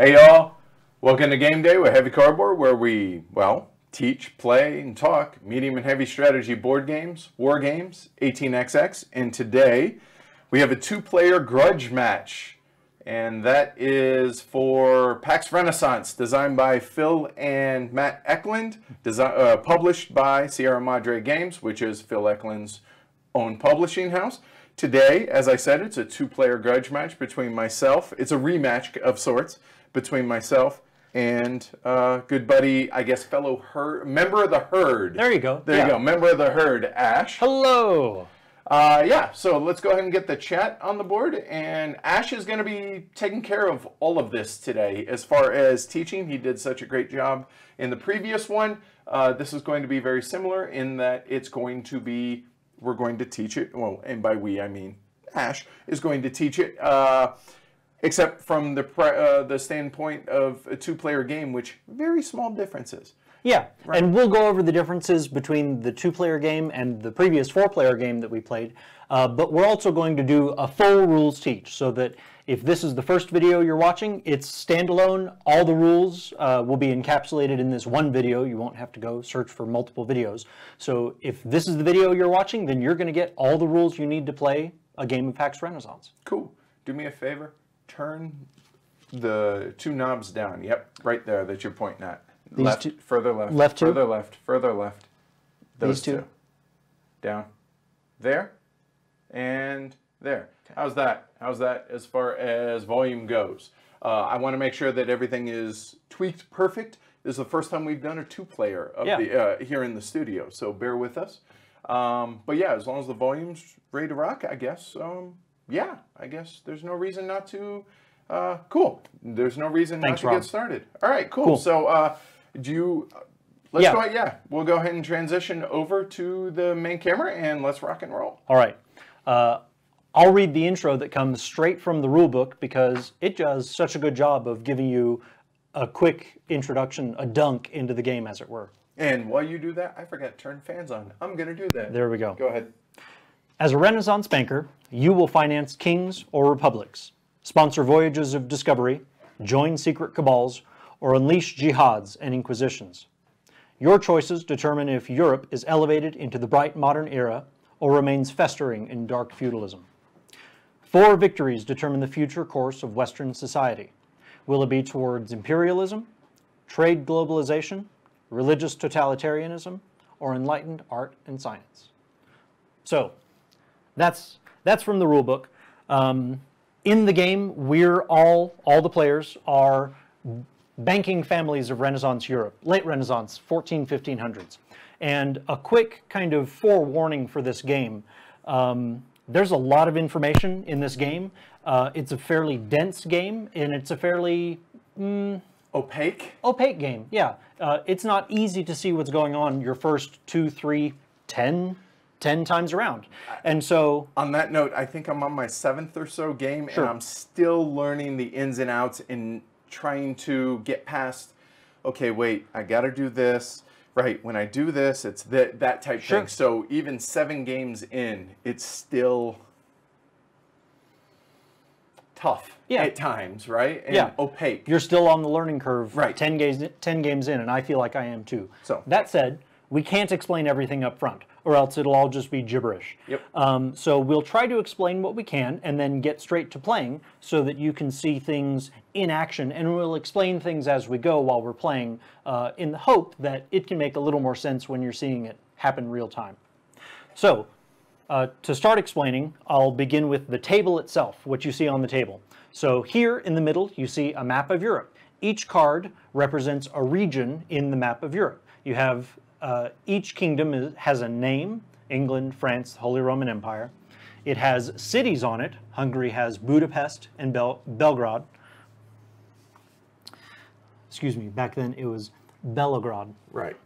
Hey y'all, welcome to Game Day with Heavy Cardboard, where we, well, teach, play, and talk medium and heavy strategy board games, war games, 18xx, and today we have a two-player grudge match, and that is for PAX Renaissance, designed by Phil and Matt Eklund, desi uh, published by Sierra Madre Games, which is Phil Eklund's own publishing house. Today, as I said, it's a two-player grudge match between myself. It's a rematch of sorts between myself and uh, good buddy, I guess, fellow herd, member of the herd. There you go. There Yeah. you go, member of the herd, Ash. Hello. Uh, yeah, so let's go ahead and get the chat on the board. And Ash is going to be taking care of all of this today. As far as teaching, he did such a great job in the previous one. Uh, this is going to be very similar in that it's going to be, we're going to teach it. Well, and by we, I mean Ash is going to teach it. Uh, except from the uh, the standpoint of a two-player game, which very small differences. Yeah, and we'll go over the differences between the two-player game and the previous four-player game that we played. Uh, but we're also going to do a full rules teach, so that if this is the first video you're watching, it's standalone. All the rules uh, will be encapsulated in this one video. You won't have to go search for multiple videos. So if this is the video you're watching, then you're going to get all the rules you need to play a game of PAX Renaissance. Cool. Do me a favor. Turn the two knobs down. Yep, right there that you're pointing at. left, two- further left. left two? Further left. Further left. Those These two? two. Down. There. And there. How's that? How's that as far as volume goes? Uh, I want to make sure that everything is tweaked perfect. This is the first time we've done a two-player of Yeah. the uh, here in the studio, so bear with us. Um, but yeah, as long as the volume's ready to rock, I guess. Um, yeah, I guess there's no reason not to. Uh, cool. There's no reason Thanks, not to Rob. get started. All right, cool. Cool. So, uh, do you? Let's Yeah. go. ahead- Yeah, we'll go ahead and transition over to the main camera and let's rock and roll. All right. Uh, I'll read the intro that comes straight from the rule book because it does such a good job of giving you a quick introduction, a dunk into the game, as it were. And while you do that, I forgot to turn fans on. I'm gonna do that. There we go. Go ahead. As a Renaissance banker, you will finance kings or republics, sponsor voyages of discovery, join secret cabals, or unleash jihads and inquisitions. Your choices determine if Europe is elevated into the bright modern era or remains festering in dark feudalism. Four victories determine the future course of Western society. Will it be towards imperialism, trade globalization, religious totalitarianism, or enlightened art and science? So, that's that's from the rule book. Um, in the game, we're all all the players are banking families of Renaissance Europe, late Renaissance, 14, 1500s. And a quick kind of forewarning for this game. Um, there's a lot of information in this game. Uh, it's a fairly dense game, and it's a fairly Opaque. opaque game. Yeah, uh, it's not easy to see what's going on your first two, three, ten, ten times around. And so On that note, I think I'm on my seventh or so game, Sure. and I'm still learning the ins and outs and trying to get past. Okay, wait, I got to do this. Right, when I do this, it's that that type Sure. thing. So even seven games in, it's still tough Yeah. at times, right? And Yeah. opaque. you're still on the learning curve Right. 10 games 10 games in and I feel like I am too. So- that said, we can't explain everything up front or else it'll all just be gibberish. Yep. Um, so we'll try to explain what we can and then get straight to playing so that you can see things in action and we'll explain things as we go while we're playing uh, in the hope that it can make a little more sense when you're seeing it happen real time. So uh, to start explaining, I'll begin with the table itself, what you see on the table. So here in the middle, you see a map of Europe. Each card represents a region in the map of Europe. You have uh, each kingdom is, has a name, England, France, Holy Roman Empire. It has cities on it. Hungary has Budapest and Bel- Belgrade. Excuse me, back then it was Belgrade. Right.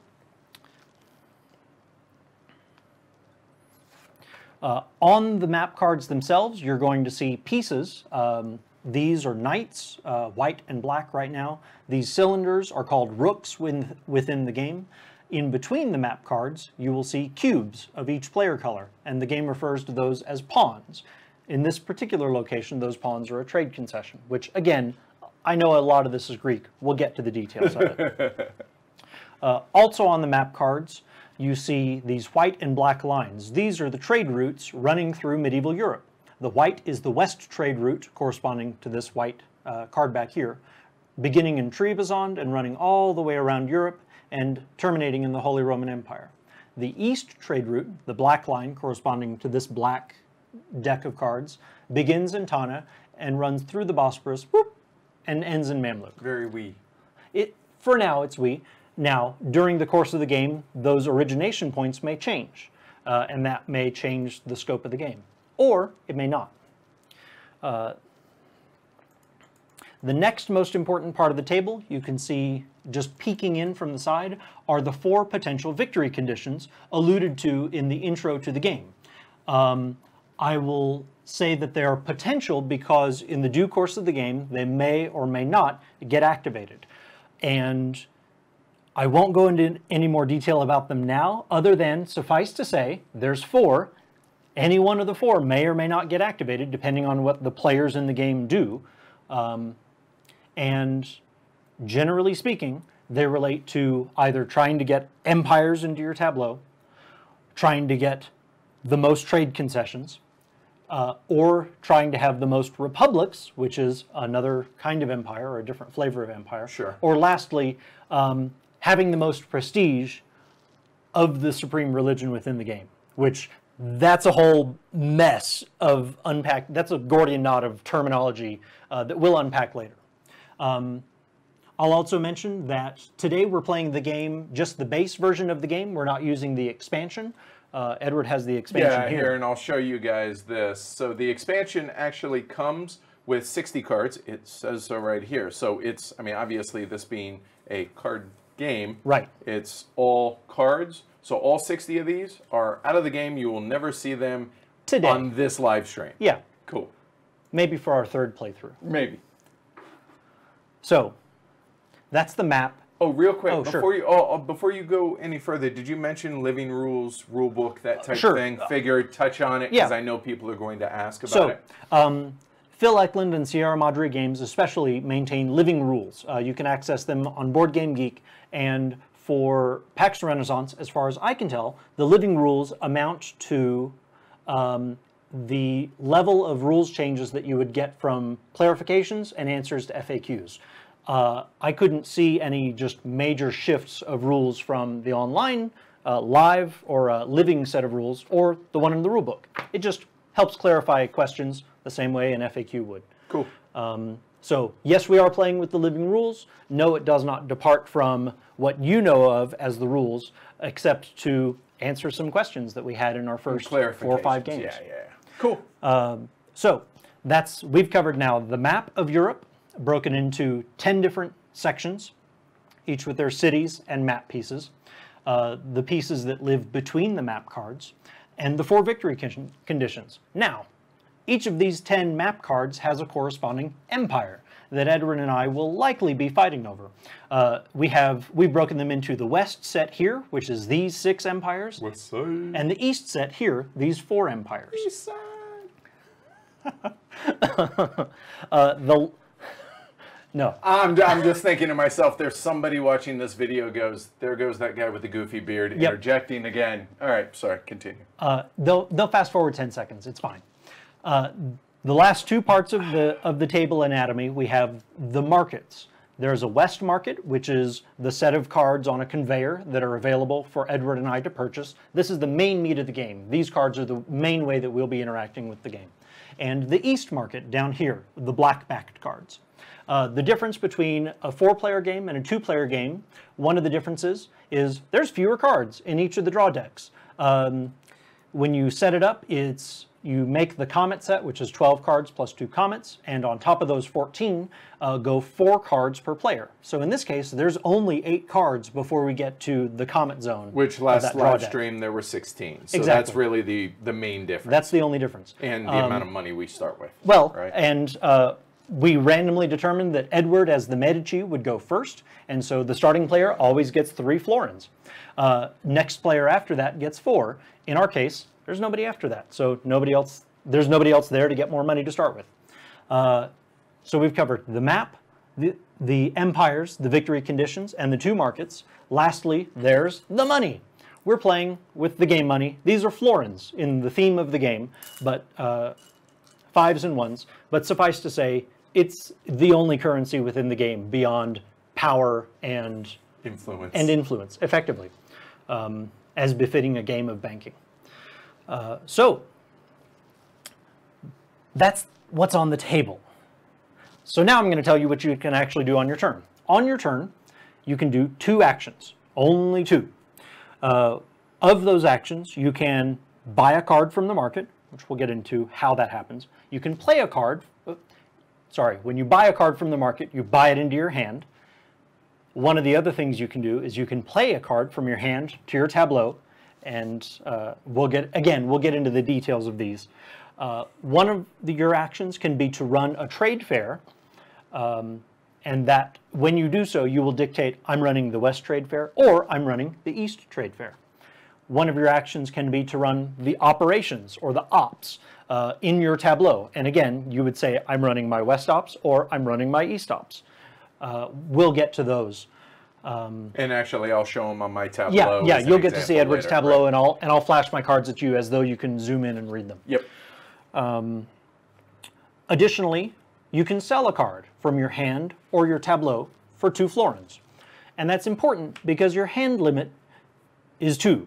Uh, on the map cards themselves, you're going to see pieces. Um, these are knights, uh, white and black right now. These cylinders are called rooks within, within the game. In between the map cards, you will see cubes of each player color, and the game refers to those as pawns. In this particular location, those pawns are a trade concession, which again, I know a lot of this is Greek. We'll get to the details of it. Uh, also on the map cards, you see these white and black lines. These are the trade routes running through medieval Europe. The white is the west trade route corresponding to this white uh, card back here, beginning in Trebizond and running all the way around Europe and terminating in the Holy Roman Empire. The east trade route, the black line corresponding to this black deck of cards, begins in Tana and runs through the Bosporus whoop, and ends in Mamluk. Very wee. It, for now, it's wee. Now, during the course of the game, those origination points may change, uh, and that may change the scope of the game, or it may not. Uh, the next most important part of the table, you can see just peeking in from the side, are the four potential victory conditions alluded to in the intro to the game. Um, I will say that they are potential because in the due course of the game, they may or may not get activated. And I won't go into any more detail about them now, other than suffice to say, there's four. Any one of the four may or may not get activated, depending on what the players in the game do. Um, and generally speaking, they relate to either trying to get empires into your tableau, trying to get the most trade concessions, uh, or trying to have the most republics, which is another kind of empire or a different flavor of empire. Sure. Or lastly, um, having the most prestige of the supreme religion within the game, which that's a whole mess of unpack. That's a Gordian knot of terminology uh, that we'll unpack later. Um, I'll also mention that today we're playing the game, just the base version of the game. We're not using the expansion. Uh, Edward has the expansion Yeah, here. here, and I'll show you guys this. So the expansion actually comes with 60 cards. It says so right here. So it's, I mean, obviously this being a card game, Right. It's all cards. So all 60 of these are out of the game. You will never see them Today. on this live stream. Yeah, Cool. maybe for our third playthrough. Maybe. So that's the map. Oh, real quick Oh, sure. before you oh, oh, before you go any further, did you mention living rules, rule book, that type Sure. thing? Figure, touch on it because Yeah. I know people are going to ask about So, it. um, Phil Eklund and Sierra Madre Games especially maintain living rules. Uh, you can access them on Board Game Geek, and for PAX Renaissance, as far as I can tell, the living rules amount to um, the level of rules changes that you would get from clarifications and answers to FAQs. Uh, I couldn't see any just major shifts of rules from the online uh, live or uh, living set of rules or the one in the rulebook. It just helps clarify questions the same way an FAQ would. Cool. Um, so yes, we are playing with the living rules. No, it does not depart from what you know of as the rules, except to answer some questions that we had in our first four or five games. Yeah, yeah. Cool. So that's we've covered now the map of Europe, broken into ten different sections, each with their cities and map pieces, uh, the pieces that live between the map cards, and the four victory con- conditions. Now, each of these ten map cards has a corresponding empire that Edwin and I will likely be fighting over. Uh, we have we've broken them into the west set here, which is these six empires, What's side? and the east set here, these four empires. Uh, the no, I'm, I'm just thinking to myself, there's somebody watching this video goes, there goes that guy with the goofy beard interjecting again. All right, sorry, continue. uh, they'll they'll fast forward ten seconds. It's fine. Uh, the last two parts of the of the table anatomy, we have the markets. There's a west market, which is the set of cards on a conveyor that are available for Edward and I to purchase. This is the main meat of the game. These cards are the main way that we'll be interacting with the game. And the east market down here, the black-backed cards. Uh, the difference between a four-player game and a two-player game, one of the differences is there's fewer cards in each of the draw decks. Um, when you set it up, it's you make the comet set, which is 12 cards plus two comets, and on top of those 14, uh, go four cards per player. So in this case, there's only eight cards before we get to the comet zone. Which last live stream there were 16. So that's really the, the main difference. That's the only difference. and the amount of money we start with. Well, right? and uh, we randomly determined that Edward, as the Medici, would go first, and so the starting player always gets three florins. Uh, next player after that gets four. In our case, there's nobody after that, so nobody else. There's nobody else there to get more money to start with. Uh, so we've covered the map, the, the empires, the victory conditions, and the two markets. Lastly, there's the money. We're playing with the game money. These are florins in the theme of the game, but uh, fives and ones. But suffice to say, it's the only currency within the game beyond power and Influence. and influence, effectively, um, as befitting a game of banking. Uh, so that's what's on the table. So now I'm going to tell you what you can actually do on your turn. On your turn, you can do two actions, only two. Uh, of those actions, you can buy a card from the market, which we'll get into how that happens. You can play a card. uh, Sorry, when you buy a card from the market, you buy it into your hand. One of the other things you can do is you can play a card from your hand to your tableau, and uh, we'll get again we'll get into the details of these. Uh, one of the, your actions can be to run a trade fair, um, and that when you do so, you will dictate I'm running the West Trade Fair or I'm running the East Trade Fair. One of your actions can be to run the operations or the ops uh, in your tableau, and again you would say I'm running my West ops or I'm running my East ops. Uh, we'll get to those. And actually, I'll show them on my tableau. Yeah, yeah, you'll get to see Edward's later, tableau, right. and I'll and I'll flash my cards at you as though you can zoom in and read them. Yep. Um, Additionally, you can sell a card from your hand or your tableau for two florins, and that's important because your hand limit is two.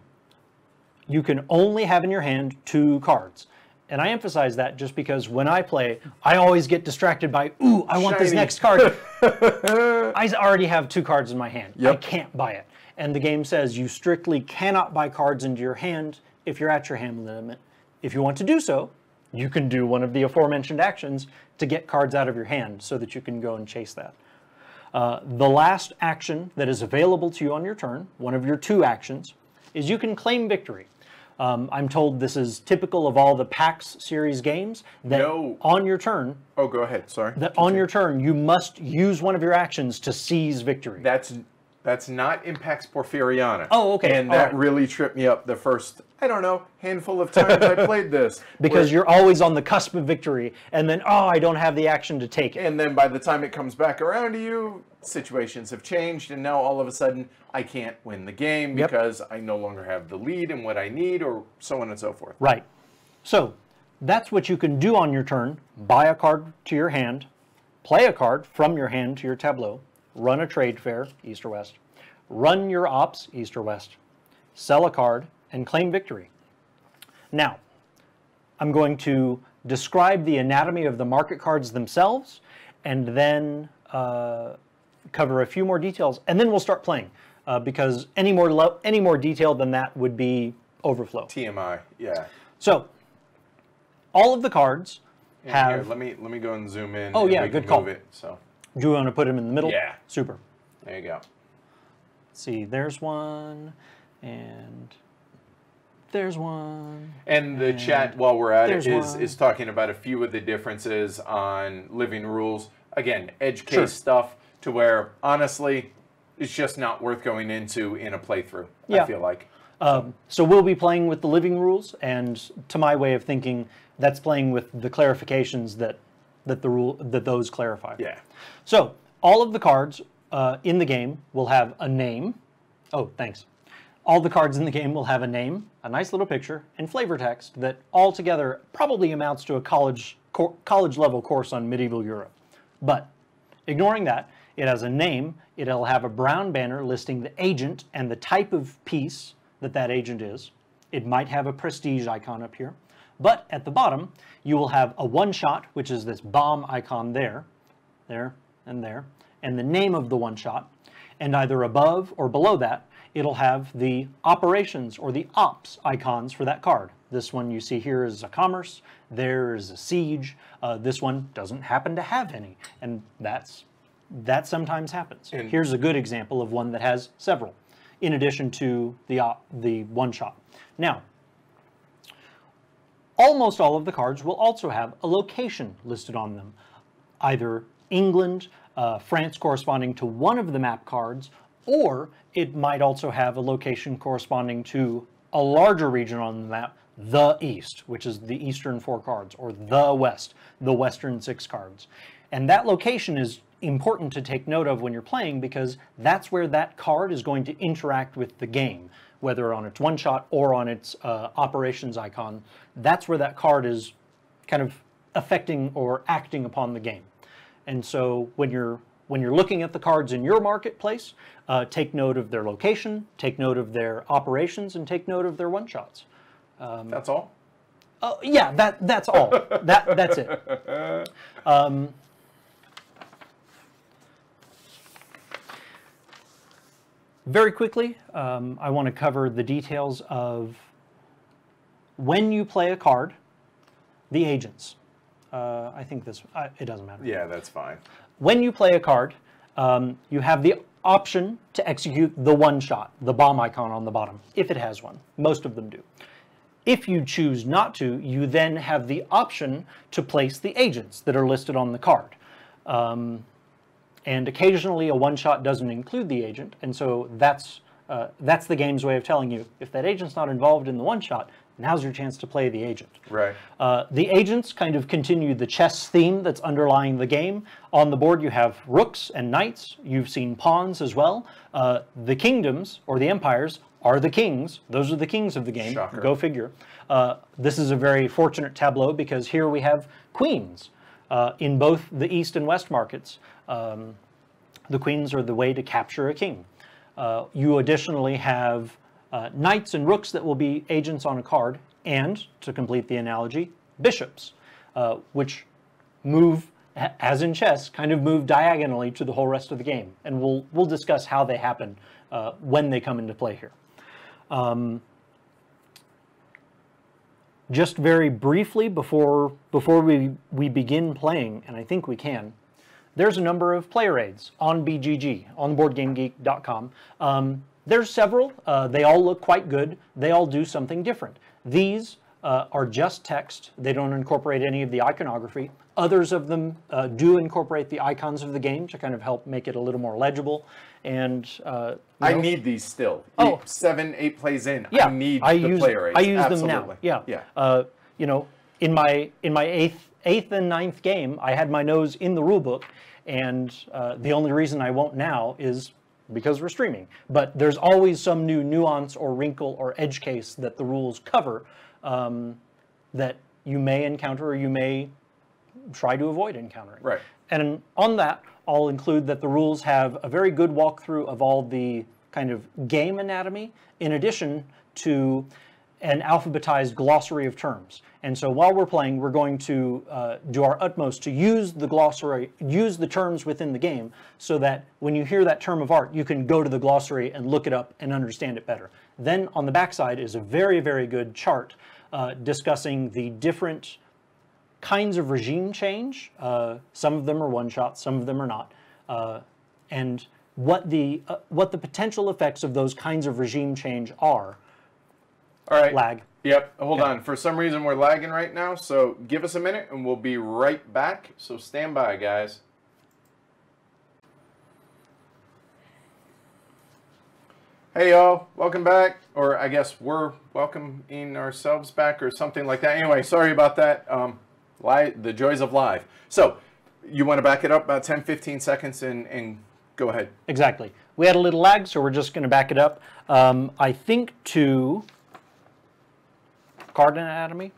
You can only have in your hand two cards. And I emphasize that just because when I play, I always get distracted by, ooh, I want this next card. I already have two cards in my hand. I can't buy it. And the game says you strictly cannot buy cards into your hand if you're at your hand limit. If you want to do so, you can do one of the aforementioned actions to get cards out of your hand so that you can go and chase that. Uh, the last action that is available to you on your turn, one of your two actions, is you can claim victory. Um, I'm told this is typical of all the PAX series games that No. on your turn, Oh, go ahead. Sorry. that on your turn you must use one of your actions to seize victory. That's that's not in Pax Porfiriana. Oh, okay. And that right. really tripped me up the first I don't know handful of times I played this. because where- you're always on the cusp of victory, and then oh, I don't have the action to take it. and then by the time it comes back around to you, situations have changed, and now all of a sudden I can't win the game Yep. because I no longer have the lead and what I need, or so on and so forth. Right. So that's what you can do on your turn. Buy a card to your hand, play a card from your hand to your tableau, run a trade fair, east or west, run your ops, east or west, sell a card, and claim victory. Now, I'm going to describe the anatomy of the market cards themselves and then uh, cover a few more details, and then we'll start playing. Uh, because any more lo- any more detail than that would be overflow. TMI, yeah. So, all of the cards have. here, let me let me go and zoom in. Oh, yeah, good call. It. So do you want to put them in the middle? Yeah. Super. there you go. Let's see, there's one, and there's one. And the chat, while we're at it, is, is one. is talking about a few of the differences on living rules. Again, edge case Sure. stuff to where honestly, it's just not worth going into in a playthrough. Yeah. I feel like. Um, so we'll be playing with the living rules, and to my way of thinking, that's playing with the clarifications that that the rule that those clarify. Yeah. So all of the cards uh, in the game will have a name. Oh, thanks. All the cards in the game will have a name, a nice little picture, and flavor text that altogether probably amounts to a college cor- college level course on medieval Europe. But ignoring that, it has a name. It'll have a brown banner listing the agent and the type of piece that that agent is. It might have a prestige icon up here. But at the bottom, you will have a one shot, which is this bomb icon there, there, and there, and the name of the one shot. And either above or below that, it'll have the operations or the ops icons for that card. This one you see here is a commerce, there is a siege, uh, this one doesn't happen to have any. And that's that sometimes happens. And- Here's a good example of one that has several, in addition to the, op- the one shot. Now, almost all of the cards will also have a location listed on them, either England, uh, France corresponding to one of the map cards, or it might also have a location corresponding to a larger region on the map, the East, which is the eastern four cards, or the West, the western six cards. And that location is important to take note of when you're playing because that's where that card is going to interact with the game, whether on its one shot or on its uh, operations icon. That's where that card is kind of affecting or acting upon the game. And so when you're when you're looking at the cards in your marketplace, uh, take note of their location, take note of their operations, and take note of their one shots. That's all. Oh, yeah, that that's all. that that's it. Um, very quickly, um, I want to cover the details of when you play a card, the agents. Uh, I think this uh, it doesn't matter. Yeah, that's fine. When you play a card, um, you have the option to execute the one shot, the bomb icon on the bottom, if it has one. Most of them do. If you choose not to, you then have the option to place the agents that are listed on the card. Um, and occasionally a one shot doesn't include the agent, and so that's uh, that's the game's way of telling you if that agent's not involved in the one shot, now's your chance to play the agent. Right. Uh, the agents kind of continue the chess theme that's underlying the game. On the board, you have rooks and knights. You've seen pawns as well. Uh, the kingdoms or the empires are the kings. Those are the kings of the game. Shocker. Go figure. Uh, this is a very fortunate tableau because here we have queens uh, in both the east and west markets. Um, the queens are the way to capture a king. Uh, you additionally have uh, knights and rooks that will be agents on a card, and to complete the analogy, bishops, uh, which move, as in chess, kind of move diagonally to the whole rest of the game. And we'll we'll discuss how they happen uh, when they come into play here. Um, just very briefly before before we we begin playing, and I think we can. There's a number of player aids on BGG on BoardGameGeek.com. Um, there's several. Uh, they all look quite good. They all do something different. These uh, are just text. They don't incorporate any of the iconography. Others of them uh, do incorporate the icons of the game to kind of help make it a little more legible. And uh, I know, need these still. Oh. Eight, seven, eight plays in. yeah, I need I the use, player aids. I use Absolutely. them now. Yeah. Yeah. Uh, you know, in my in my eighth eighth and ninth game, I had my nose in the rule book, and uh, the only reason I won't now is because we're streaming. But there's always some new nuance or wrinkle or edge case that the rules cover um, that you may encounter or you may try to avoid encountering. Right. And on that, I'll include that the rules have a very good walkthrough of all the kind of game anatomy, in addition to an alphabetized glossary of terms. And so while we're playing, we're going to uh, do our utmost to use the glossary, use the terms within the game, so that when you hear that term of art, you can go to the glossary and look it up and understand it better. Then on the backside is a very, very good chart uh, discussing the different kinds of regime change. Uh, some of them are one shots, some of them are not, uh, and what the uh, what the potential effects of those kinds of regime change are. All right. Lag. Yep. Hold on. For some reason, we're lagging right now. So give us a minute and we'll be right back. So stand by, guys. Hey, y'all. Welcome back. Or I guess we're welcoming ourselves back or something like that. Anyway, sorry about that. Um, li- the joys of live. So you want to back it up about 10, 15 seconds and, and go ahead. Exactly. We had a little lag, so we're just going to back it up. Um, I think to card anatomy.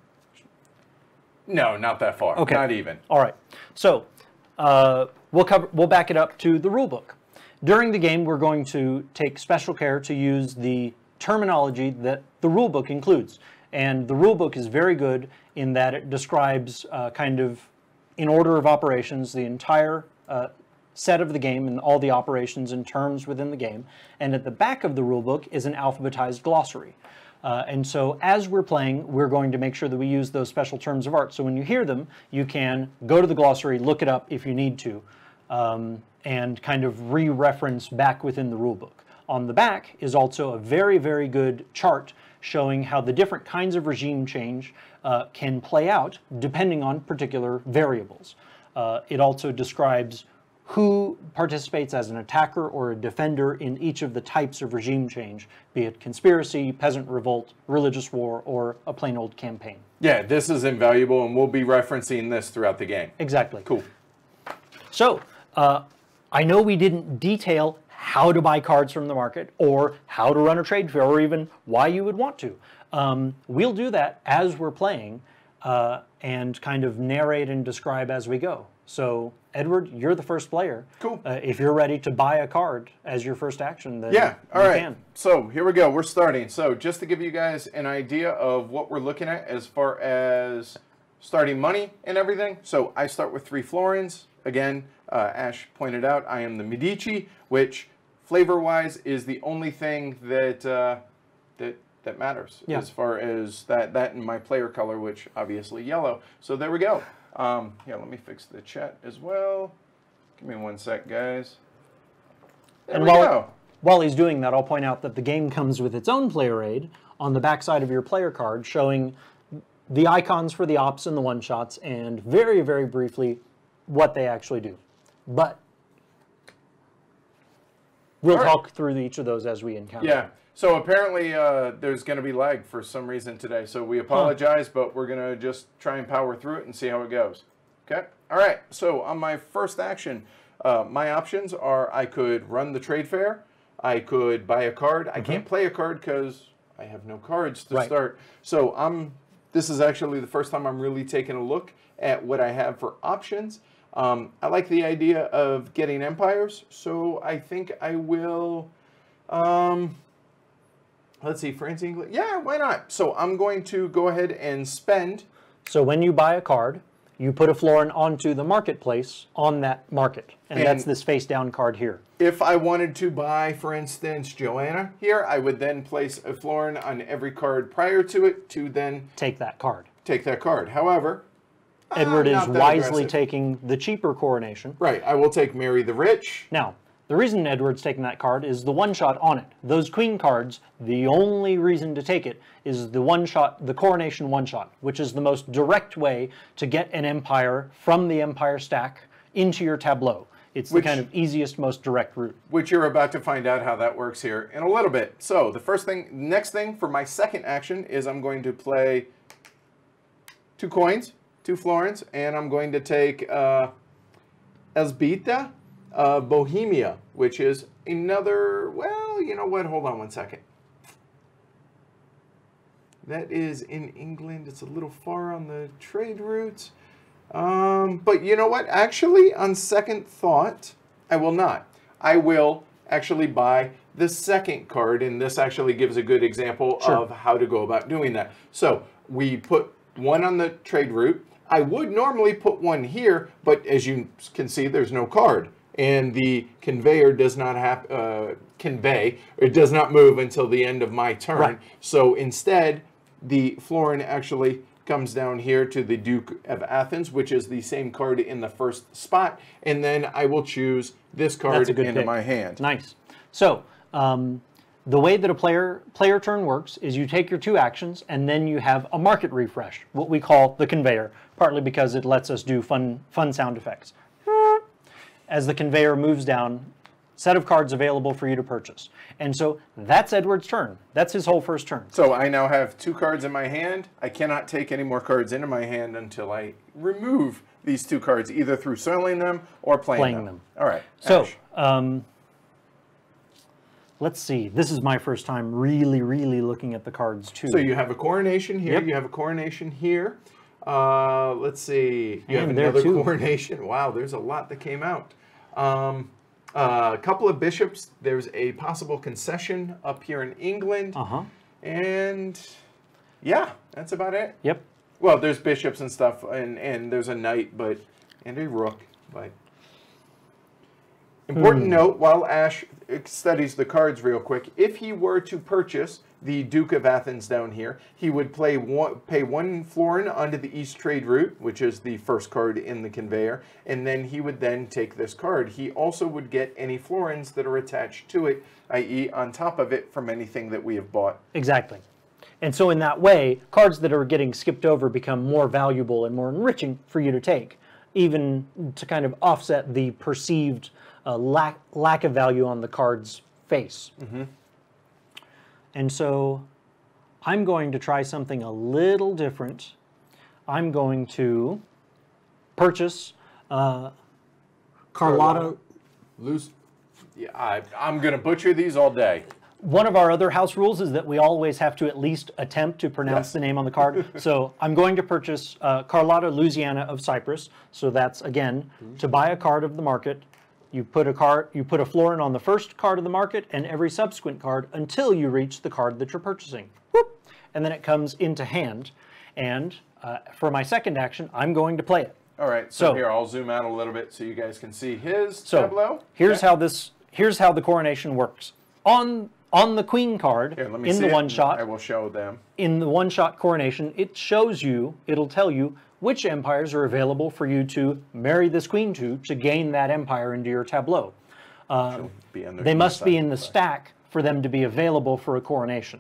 No, not that far. Okay. Not even. All right. So uh, we'll cover. We'll back it up to the rule book. During the game, we're going to take special care to use the terminology that the rule book includes. And the rule book is very good in that it describes uh, kind of in order of operations the entire uh, set of the game and all the operations and terms within the game. And at the back of the rule book is an alphabetized glossary. Uh, and so as we're playing, we're going to make sure that we use those special terms of art. So when you hear them, you can go to the glossary, look it up if you need to, um, and kind of re-reference back within the rulebook. On the back is also a very, very good chart showing how the different kinds of regime change uh, can play out depending on particular variables. Uh, it also describes who participates as an attacker or a defender in each of the types of regime change, be it conspiracy, peasant revolt, religious war, or a plain old campaign. Yeah, this is invaluable, and we'll be referencing this throughout the game. Exactly. Cool. So, uh, I know we didn't detail how to buy cards from the market or how to run a trade fair or even why you would want to. Um, we'll do that as we're playing uh, and kind of narrate and describe as we go. So, Edward, you're the first player. Cool. Uh, if you're ready to buy a card as your first action, then Yeah, all right. can. So here we go. We're starting. So just to give you guys an idea of what we're looking at as far as starting money and everything. So I start with three florins. Again, uh, Ash pointed out I am the Medici, which flavor-wise is the only thing that uh, that that matters Yeah. as far as that that and my player color, which obviously yellow. So there we go. Um, yeah, let me fix the chat as well. Give me one sec, guys. There And we while, go. while he's doing that, I'll point out that the game comes with its own player aid on the backside of your player card showing the icons for the ops and the one shots and very, very briefly what they actually do. But we'll All right. talk through each of those as we encounter. Yeah. So apparently uh, there's going to be lag for some reason today. So we apologize, but we're going to just try and power through it and see how it goes. Okay. All right. So on my first action, uh, my options are I could run the trade fair. I could buy a card. I can't play a card because I have no cards to Right. start. So I'm. This is actually the first time I'm really taking a look at what I have for options. Um, I like the idea of getting empires, so I think I will. Um, let's see, France, England. Yeah, why not? So I'm going to go ahead and spend. So when you buy a card, you put a florin onto the marketplace on that market. And, that's this face down card here. If I wanted to buy, for instance, Joanna here, I would then place a florin on every card prior to it to then Take that card. take that card. However, Ah, Edward I'm is wisely aggressive. taking the cheaper coronation. right, I will take Mary the Rich. Now, the reason Edward's taking that card is the one shot on it. Those queen cards, the only reason to take it is the one shot, the coronation one shot, which is the most direct way to get an empire from the empire stack into your tableau. It's Which- the kind of easiest, most direct route. which you're about to find out how that works here in a little bit. So the first thing, next thing for my second action is I'm going to play two coins, two florins, and I'm going to take uh, Elzbieta uh, Bohemia, which is another, well, you know what, hold on one second. That is in England. It's a little far on the trade routes. Um, but you know what? Actually, on second thought, I will not. I will actually buy the second card, and this actually gives a good example Sure. of how to go about doing that. So we put one on the trade route. I would normally put one here, but as you can see, there's no card. And the conveyor does not have uh, convey, it does not move until the end of my turn. Right. So instead, the florin actually comes down here to the Duke of Athens, which is the same card in the first spot, and then I will choose this card That's a good into pick. my hand. Nice. So, um, the way that a player player turn works is you take your two actions and then you have a market refresh, what we call the conveyor, partly because it lets us do fun fun sound effects. As the conveyor moves down, set of cards available for you to purchase. And so that's Edward's turn. That's his whole first turn. So I now have two cards in my hand. I cannot take any more cards into my hand until I remove these two cards, either through selling them or playing, Playing them. them. All right. So, um, let's see. This is my first time really, really looking at the cards too. So you have a coronation here. Yep. You have a coronation here. Uh, let's see. You have And there another coronation. Wow, there's a lot that came out. Um, uh, a couple of bishops. There's a possible concession up here in England. uh huh. And yeah, that's about it. Yep. Well, there's bishops and stuff, and, and there's a knight, but and a rook, but important Hmm. note while Ash studies the cards real quick, if he were to purchase the Duke of Athens down here, he would play one, pay one florin onto the East Trade route, which is the first card in the conveyor, and then he would then take this card. He also would get any florins that are attached to it, i.e., on top of it from anything that we have bought. Exactly. And so, in that way, cards that are getting skipped over become more valuable and more enriching for you to take, even to kind of offset the perceived uh, lack, lack of value on the card's face. And so, I'm going to try something a little different. I'm going to purchase uh, Carlotta, Lose. Yeah, I, I'm going to butcher these all day. One of our other house rules is that we always have to at least attempt to pronounce Yes. the name on the card. so I'm going to purchase uh, Carlotta Louisiana of Cyprus. So that's again to buy a card of the market. You put a card, you put a florin on the first card of the market and every subsequent card until you reach the card that you're purchasing. Whoop! And then it comes into hand. And uh, for my second action, I'm going to play it. All right, so, So- here I'll zoom out a little bit so you guys can see his So tableau. here's Okay. how this here's how the coronation works. On on the queen card Here, let me in see the one shot I will show them. in the one shot coronation, it shows you, it'll tell you which empires are available for you to marry this queen to to gain that empire into your tableau. Be They must be in the stack for them to be available for a coronation.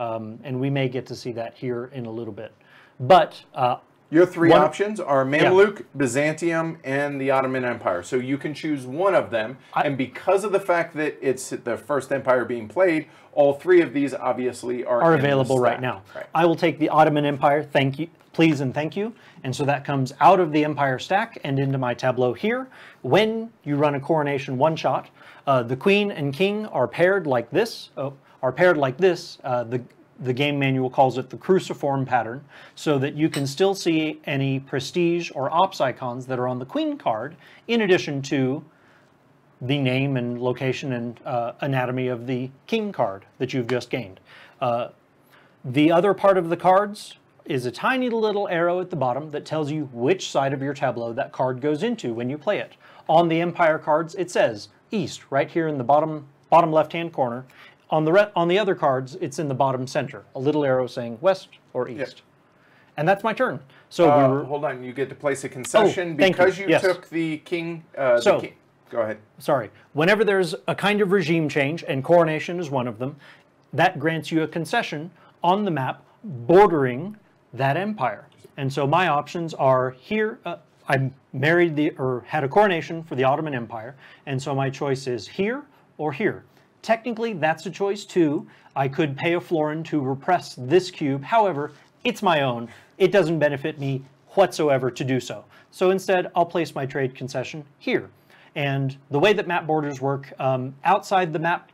Um, and we may get to see that here in a little bit. But uh, Your three One- options are Mamluk, Byzantium, and the Ottoman Empire. So you can choose one of them. and because of the fact that it's the first empire being played, all three of these obviously are, are available right now. Right. I will take the Ottoman Empire, thank you, please and thank you. And so that comes out of the Empire stack and into my tableau here. When you run a coronation one shot, uh, the queen and king are paired like this, oh, are paired like this. Uh, the, the game manual calls it the cruciform pattern, so that you can still see any prestige or ops icons that are on the queen card, in addition to the name and location and uh, anatomy of the king card that you've just gained. Uh, the other part of the cards is a tiny little arrow at the bottom that tells you which side of your tableau that card goes into when you play it. On the Empire cards, it says East right here in the bottom bottom left-hand corner. On the re- on the other cards, it's in the bottom center, a little arrow saying West or East. And that's my turn. So Uh, we were, hold on, you get to place a concession Oh, thank you. because you, Yes. took the king. Uh, So- the king. Go ahead. sorry, whenever there's a kind of regime change, and coronation is one of them, that grants you a concession on the map bordering that empire. And so my options are here. Uh, I married the or had a coronation for the Ottoman Empire, and so my choice is here or here. Technically, that's a choice too. I could pay a florin to repress this cube. However, it's my own. It doesn't benefit me whatsoever to do so. So instead, I'll place my trade concession here. And the way that map borders work, um, outside the map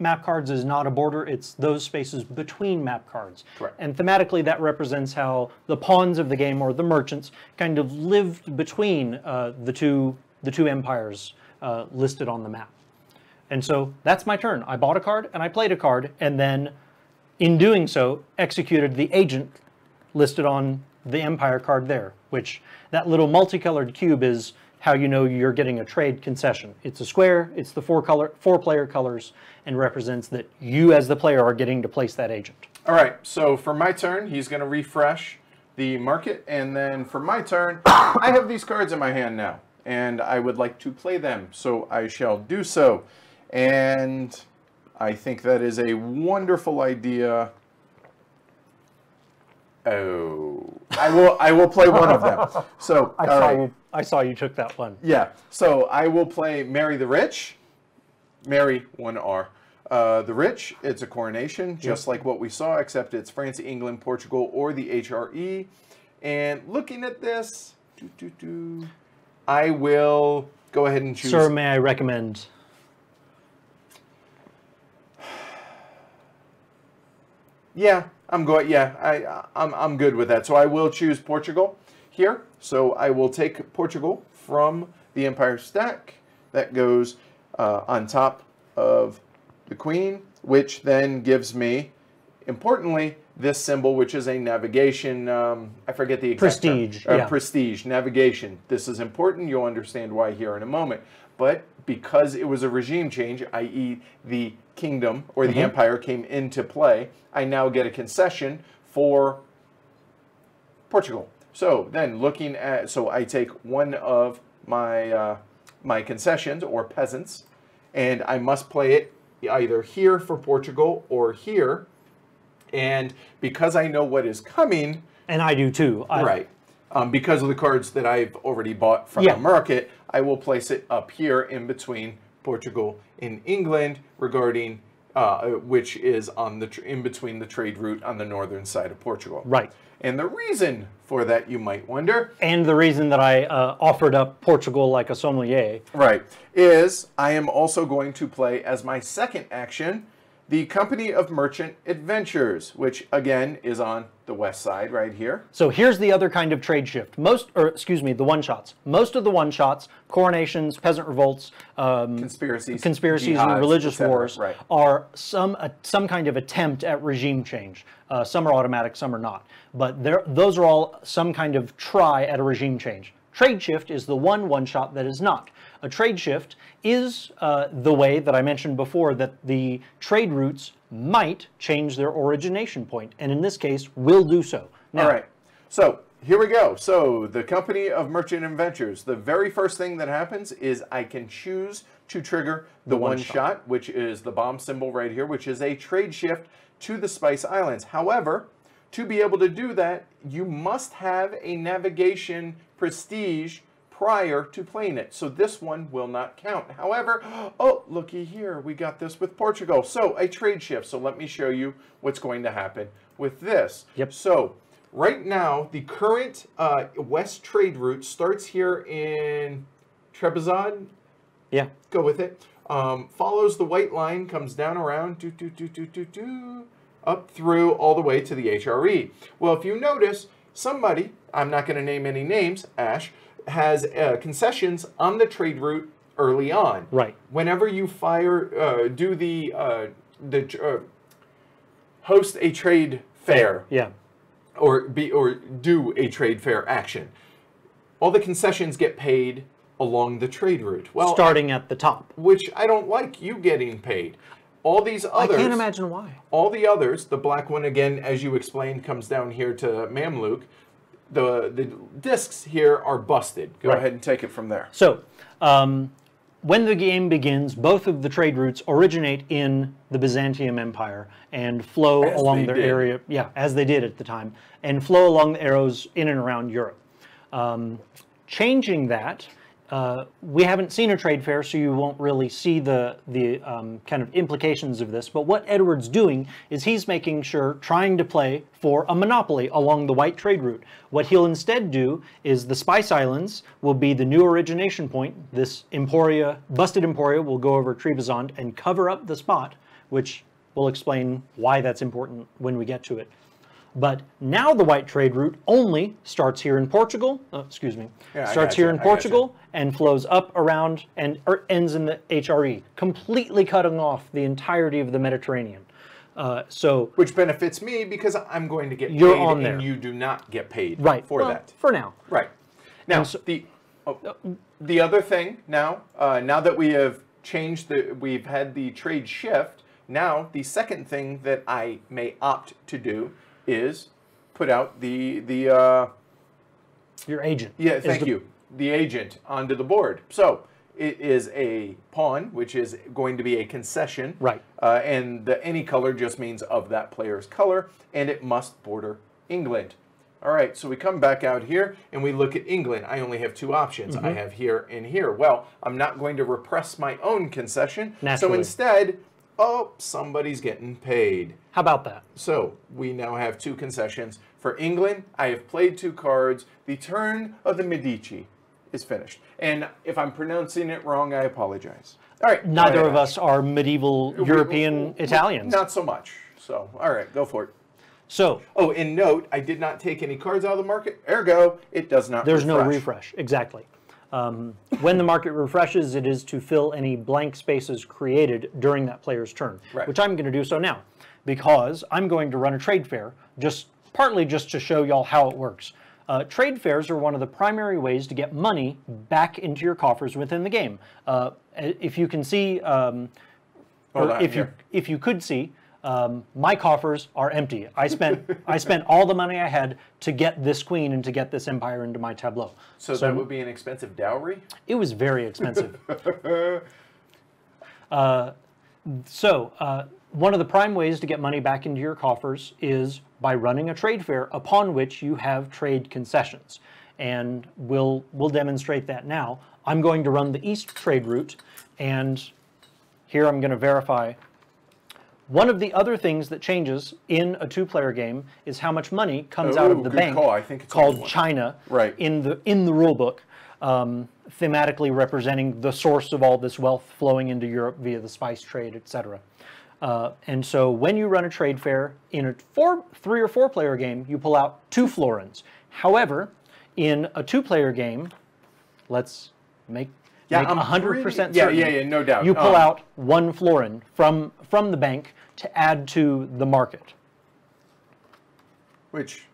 map cards is not a border, it's those spaces between map cards. Correct. And thematically, that represents how the pawns of the game or the merchants kind of lived between uh, the two the two empires uh, listed on the map. And so that's my turn. I bought a card and I played a card, and then in doing so, executed the agent listed on the Empire card there, which that little multicolored cube is how you know you're getting a trade concession. It's a square, it's the four color four player colors, and represents that you as the player are getting to place that agent. All right, so for my turn, he's going to refresh the market, and then for my turn, I have these cards in my hand now, and I would like to play them, so I shall do so. And I think that is a wonderful idea. Oh, I will. I will play one of them. So, I saw right. you I saw you took that one. Yeah. So I will play Mary the Rich. Mary, one R. Uh, the Rich, it's a coronation, just like what we saw, except it's France, England, Portugal, or the HRE. And looking at this, doo, doo, doo, I will go ahead and choose. Sir, may I recommend Yeah, I'm going. Yeah, I, I'm, I'm good with that. So I will choose Portugal here. So I will take Portugal from the Empire stack. That goes uh, on top of the Queen, which then gives me, importantly, this symbol, which is a navigation. Um, I forget the exact term. Prestige, Uh, yeah. prestige navigation. This is important. You'll understand why here in a moment. But because it was a regime change, i.e., the kingdom or the empire came into play, I now get a concession for Portugal. So then, looking at, so I take one of my uh, my concessions or peasants, and I must play it either here for Portugal or here. And because I know what is coming, and I do too. I, Right. Um, because of the cards that I've already bought from Yeah. the market, I will place it up here in between Portugal and England, regarding uh, which is on the tr- in between the trade route on the northern side of Portugal. Right. And the reason for that, you might wonder, And the reason that I uh, offered up Portugal like a sommelier. right, is I am also going to play as my second action the Company of Merchant Adventures, which again is on the west side right here. So here's the other kind of trade shift. Most, or excuse me, the one shots. Most of the one shots, coronations, peasant revolts, um, Conspiracies, conspiracies jihads, and religious cetera. wars Right. are some uh, some kind of attempt at regime change. Uh, some are automatic, some are not. But there, those are all some kind of try at a regime change. Trade shift is the one one shot that is not. A trade shift is uh, the way that I mentioned before that the trade routes might change their origination point, and in this case, will do so. Now, All right. So here we go. So the company of merchant adventures. The very first thing that happens is I can choose to trigger the, one, shot. which is the bomb symbol right here, which is a trade shift to the Spice Islands. However, to be able to do that, you must have a navigation prestige prior to playing it. So this one will not count. However, oh, looky here, we got this with Portugal. So a trade shift. So let me show you what's going to happen with this. Yep. So right now, the current uh, west trade route starts here in Trebizond. Yeah. Go with it. Um, follows the white line, comes down around, do, do, do, do, do, do, up through all the way to the HRE. Well, if you notice, somebody, I'm not going to name any names, Ash, has uh, concessions on the trade route early on. Right. Whenever you fire, uh, do the, uh, the uh, host a trade fair Yeah. or be or do a trade fair action. All the concessions get paid along the trade route. Well, Starting at the top. which I don't like you getting paid. All these others, I can't imagine why. all the others, the black one again, as you explained, comes down here to Mamluk. The the discs here are busted. Go Right. ahead and take it from there. So, um, when the game begins, both of the trade routes originate in the Byzantium Empire and flow As along their did. area, yeah, as they did at the time, and flow along the arrows in and around Europe. Um, changing that, uh, we haven't seen a trade fair, so you won't really see the the um, kind of implications of this. But what Edward's doing is he's making sure, trying to play for a monopoly along the white trade route. What he'll instead do is the Spice Islands will be the new origination point. This Emporia, busted Emporia, will go over Trebizond and cover up the spot, which we'll explain why that's important when we get to it. But now the white trade route only starts here in Portugal. uh, excuse me. Yeah, starts here in Portugal and flows up around and er, ends in the HRE, completely cutting off the entirety of the Mediterranean. Uh, so Which benefits me because I'm going to get You're paid on and you do not get paid right for well, that. for now. Right. Now, so- the oh, the other thing now, uh, now that we have changed the, we've had the trade shift. Now, the second thing that I may opt to do is put out the the uh, Your agent. yeah, thank the- you, the agent onto the board. So it is a pawn, which is going to be a concession. Right. Uh, and the any color just means of that player's color, and it must border England. All right, so we come back out here and we look at England. I only have two options. Mm-hmm. I have here and here. Well, I'm not going to repress my own concession. So instead, oh, somebody's getting paid. How about that? So we now have two concessions. For England, I have played two cards. The turn of the Medici is finished. And if I'm pronouncing it wrong, I apologize. All right. Neither of us are medieval European We- Italians. Not so much. So, all right, go for it. so Oh, and note, I did not take any cards out of the market. Ergo, it does not There's refresh. no refresh, exactly. Um, when the market refreshes, it is to fill any blank spaces created during that player's turn, Right. which I'm going to do so now, because I'm going to run a trade fair, just partly just to show y'all how it works. Uh, trade fairs are one of the primary ways to get money back into your coffers within the game. Uh, if you can see, um, or if you if you could see, um, my coffers are empty. I spent I spent all the money I had to get this queen and to get this empire into my tableau. So, that would be an expensive dowry? It was very expensive. Uh, so, uh, one of the prime ways to get money back into your coffers is by running a trade fair upon which you have trade concessions. And we'll, we'll demonstrate that now. I'm going to run the east trade route, and here I'm going to verify One of the other things that changes in a two-player game is how much money comes out of the bank call. I think it's called. China Right. in the in the rule book, um, thematically representing the source of all this wealth flowing into Europe via the spice trade, etc. Uh, and so when you run a trade fair in a four, three or four player game, you pull out two florins. However, in a two player game, let's make Yeah, make I'm 100% pretty- yeah, yeah, yeah, no doubt. You pull Um, out one florin from from the bank to add to the market. Which.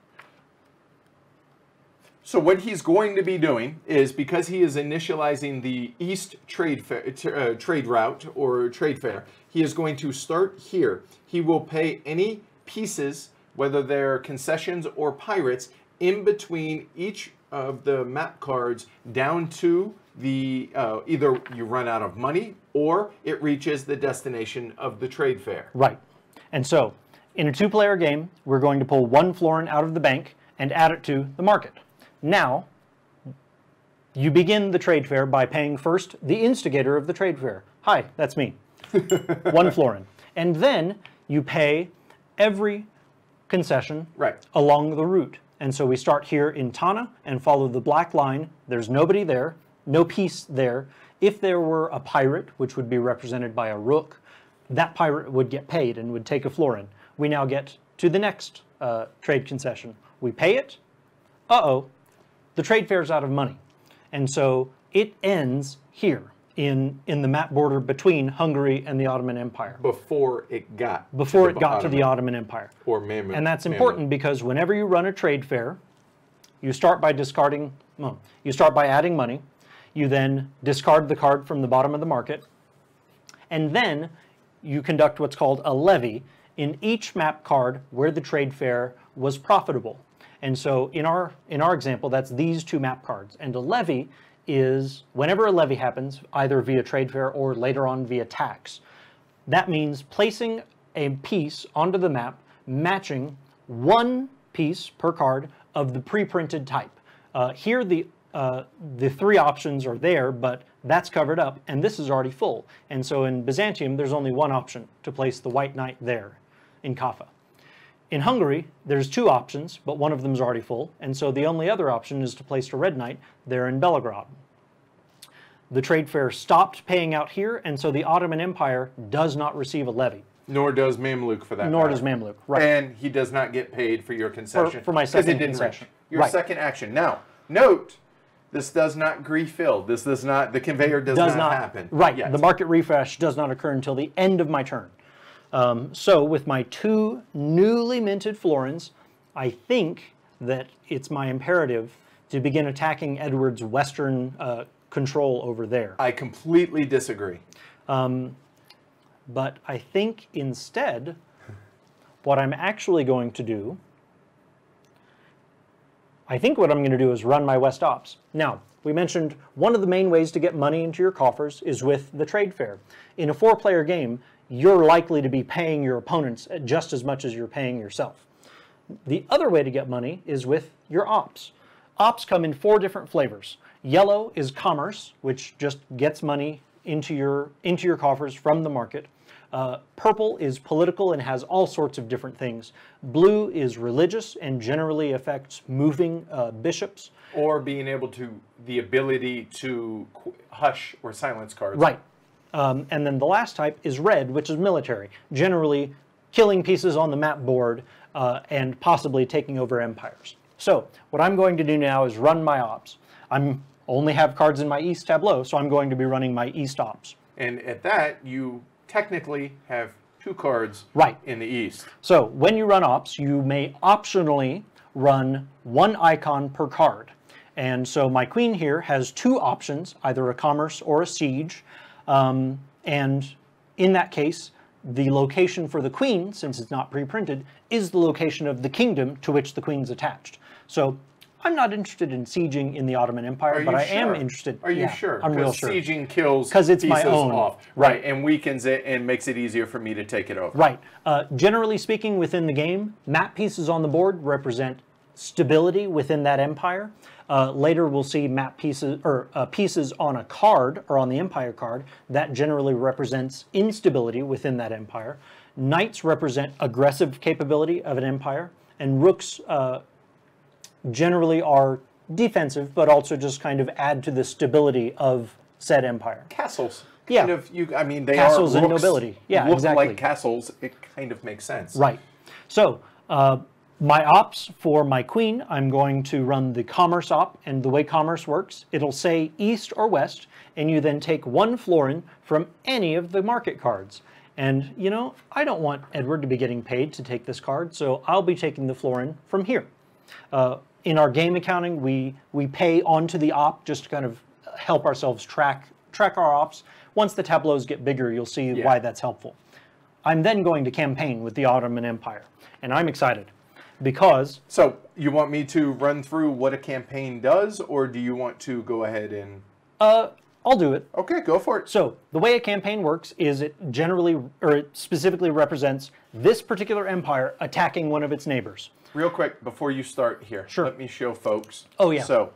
So what he's going to be doing is because he is initializing the east trade fair, uh, trade route or trade fair, he is going to start here. He will pay any pieces, whether they're concessions or pirates, in between each of the map cards down to the uh, either you run out of money or it reaches the destination of the trade fair. Right. And so, in a two-player game, we're going to pull one florin out of the bank and add it to the market. Now, you begin the trade fair by paying first the instigator of the trade fair. Hi, that's me. one florin. And then you pay every concession Right. along the route. And so we start here in Tana and follow the black line. There's nobody there, no piece there. If there were a pirate, which would be represented by a rook, that pirate would get paid and would take a florin. We now get to the next uh, trade concession. We pay it. Uh-oh, the trade fair's out of money. And so it ends here in, in the map border between Hungary and the Ottoman Empire, Before it got before it got to the Ottoman. Ottoman Empire. or Mammoth. And that's Mammoth. important because whenever you run a trade fair, you start by discarding, well, you start by adding money. You then discard the card from the bottom of the market. And then you conduct what's called a levy in each map card where the trade fair was profitable. And so in our in our example, that's these two map cards. And a levy is whenever a levy happens, either via trade fair or later on via tax, that means placing a piece onto the map matching one piece per card of the pre-printed type. Uh, here the uh, the three options are there, but that's covered up, and this is already full. And so in Byzantium, there's only one option to place the white knight there in Kaffa. In Hungary, there's two options, but one of them is already full, and so the only other option is to place a red knight there in Belgrade. The trade fair stopped paying out here, and so the Ottoman Empire does not receive a levy, Nor does Mamluk for that. nor matter. does Mamluk. Right. And he does not get paid for your concession. for my 'cause it second didn't concession. Your Right. second action. Now, note, this does not refill. This does not, the conveyor does, does not, not happen. Right. yet. The market refresh does not occur until the end of my turn. Um, so with my two newly minted florins, I think that it's my imperative to begin attacking Edward's western uh, control over there. I completely disagree. But I think instead, what I'm actually going to do, I think what I'm going to do is run my West Ops. Now, we mentioned one of the main ways to get money into your coffers is with the trade fair. In a four player game, you're likely to be paying your opponents just as much as you're paying yourself. The other way to get money is with your ops. Ops come in four different flavors. Yellow is commerce, which just gets money into your into your coffers from the market. Uh, purple is political and has all sorts of different things. Blue is religious and generally affects moving uh, bishops. Or being able to, the ability to qu- hush or silence cards. Right. Um, and then the last type is red, which is military, generally killing pieces on the map board uh, and possibly taking over empires. So what I'm going to do now is run my ops. I'm only have cards in my east tableau, so I'm going to be running my east ops. And at that, you technically have two cards Right. in the east. So when you run ops, you may optionally run one icon per card. And so my queen here has two options, either a commerce or a siege. Um, and in that case, the location for the queen, since it's not pre-printed, is the location of the kingdom to which the queen's attached. So I'm not interested in sieging in the Ottoman Empire, but I am interested. Are you yeah, sure? I'm real Because sure. Sieging kills 'Cause it's my own. off, right, and weakens it and makes it easier for me to take it over. Right. Uh, generally speaking, within the game, map pieces on the board represent stability within that empire. Uh, later, we'll see map pieces or uh, pieces on a card or on the empire card that generally represents instability within that empire. knights represent aggressive capability of an empire, and rooks uh, generally are defensive, but also just kind of add to the stability of said empire. Castles. Yeah. Kind of, you, I mean, they Castles are and rooks nobility. Yeah, look exactly. like castles. It kind of makes sense. Right. So, uh, my ops for my queen, I'm going to run the commerce op, and the way commerce works, it'll say east or west, and you then take one florin from any of the market cards. And, you know, I don't want Edward to be getting paid to take this card, so I'll be taking the florin from here. Uh, in our game accounting, we, we pay onto the op just to kind of help ourselves track, track our ops. Once the tableaus get bigger, you'll see Yeah. why that's helpful. I'm then going to campaign with the Ottoman Empire, and I'm excited because So, you want me to run through what a campaign does, or do you want to go ahead and. uh, I'll do it. Okay, go for it. So the way a campaign works is it generally or it specifically represents this particular empire attacking one of its neighbors. Real quick, before you start here, Sure. let me show folks. Oh, yeah. So,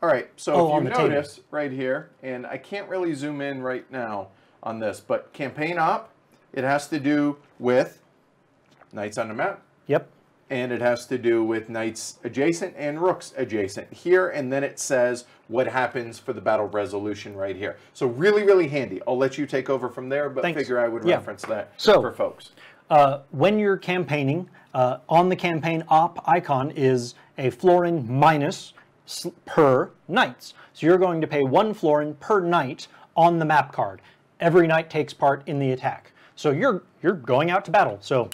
all right. So Oh, if on you the table. notice right here, and I can't really zoom in right now on this, but campaign op, it has to do with knights on the map, Yep. and it has to do with knights adjacent and rooks adjacent here, and then it says what happens for the battle resolution right here. So really, really handy. I'll let you take over from there, but Thanks. figure I would Yeah. reference that So- for folks. Uh, when you're campaigning, uh, on the campaign op icon is a florin per knights. So you're going to pay one florin per knight on the map card. Every knight takes part in the attack. So you're you're going out to battle. So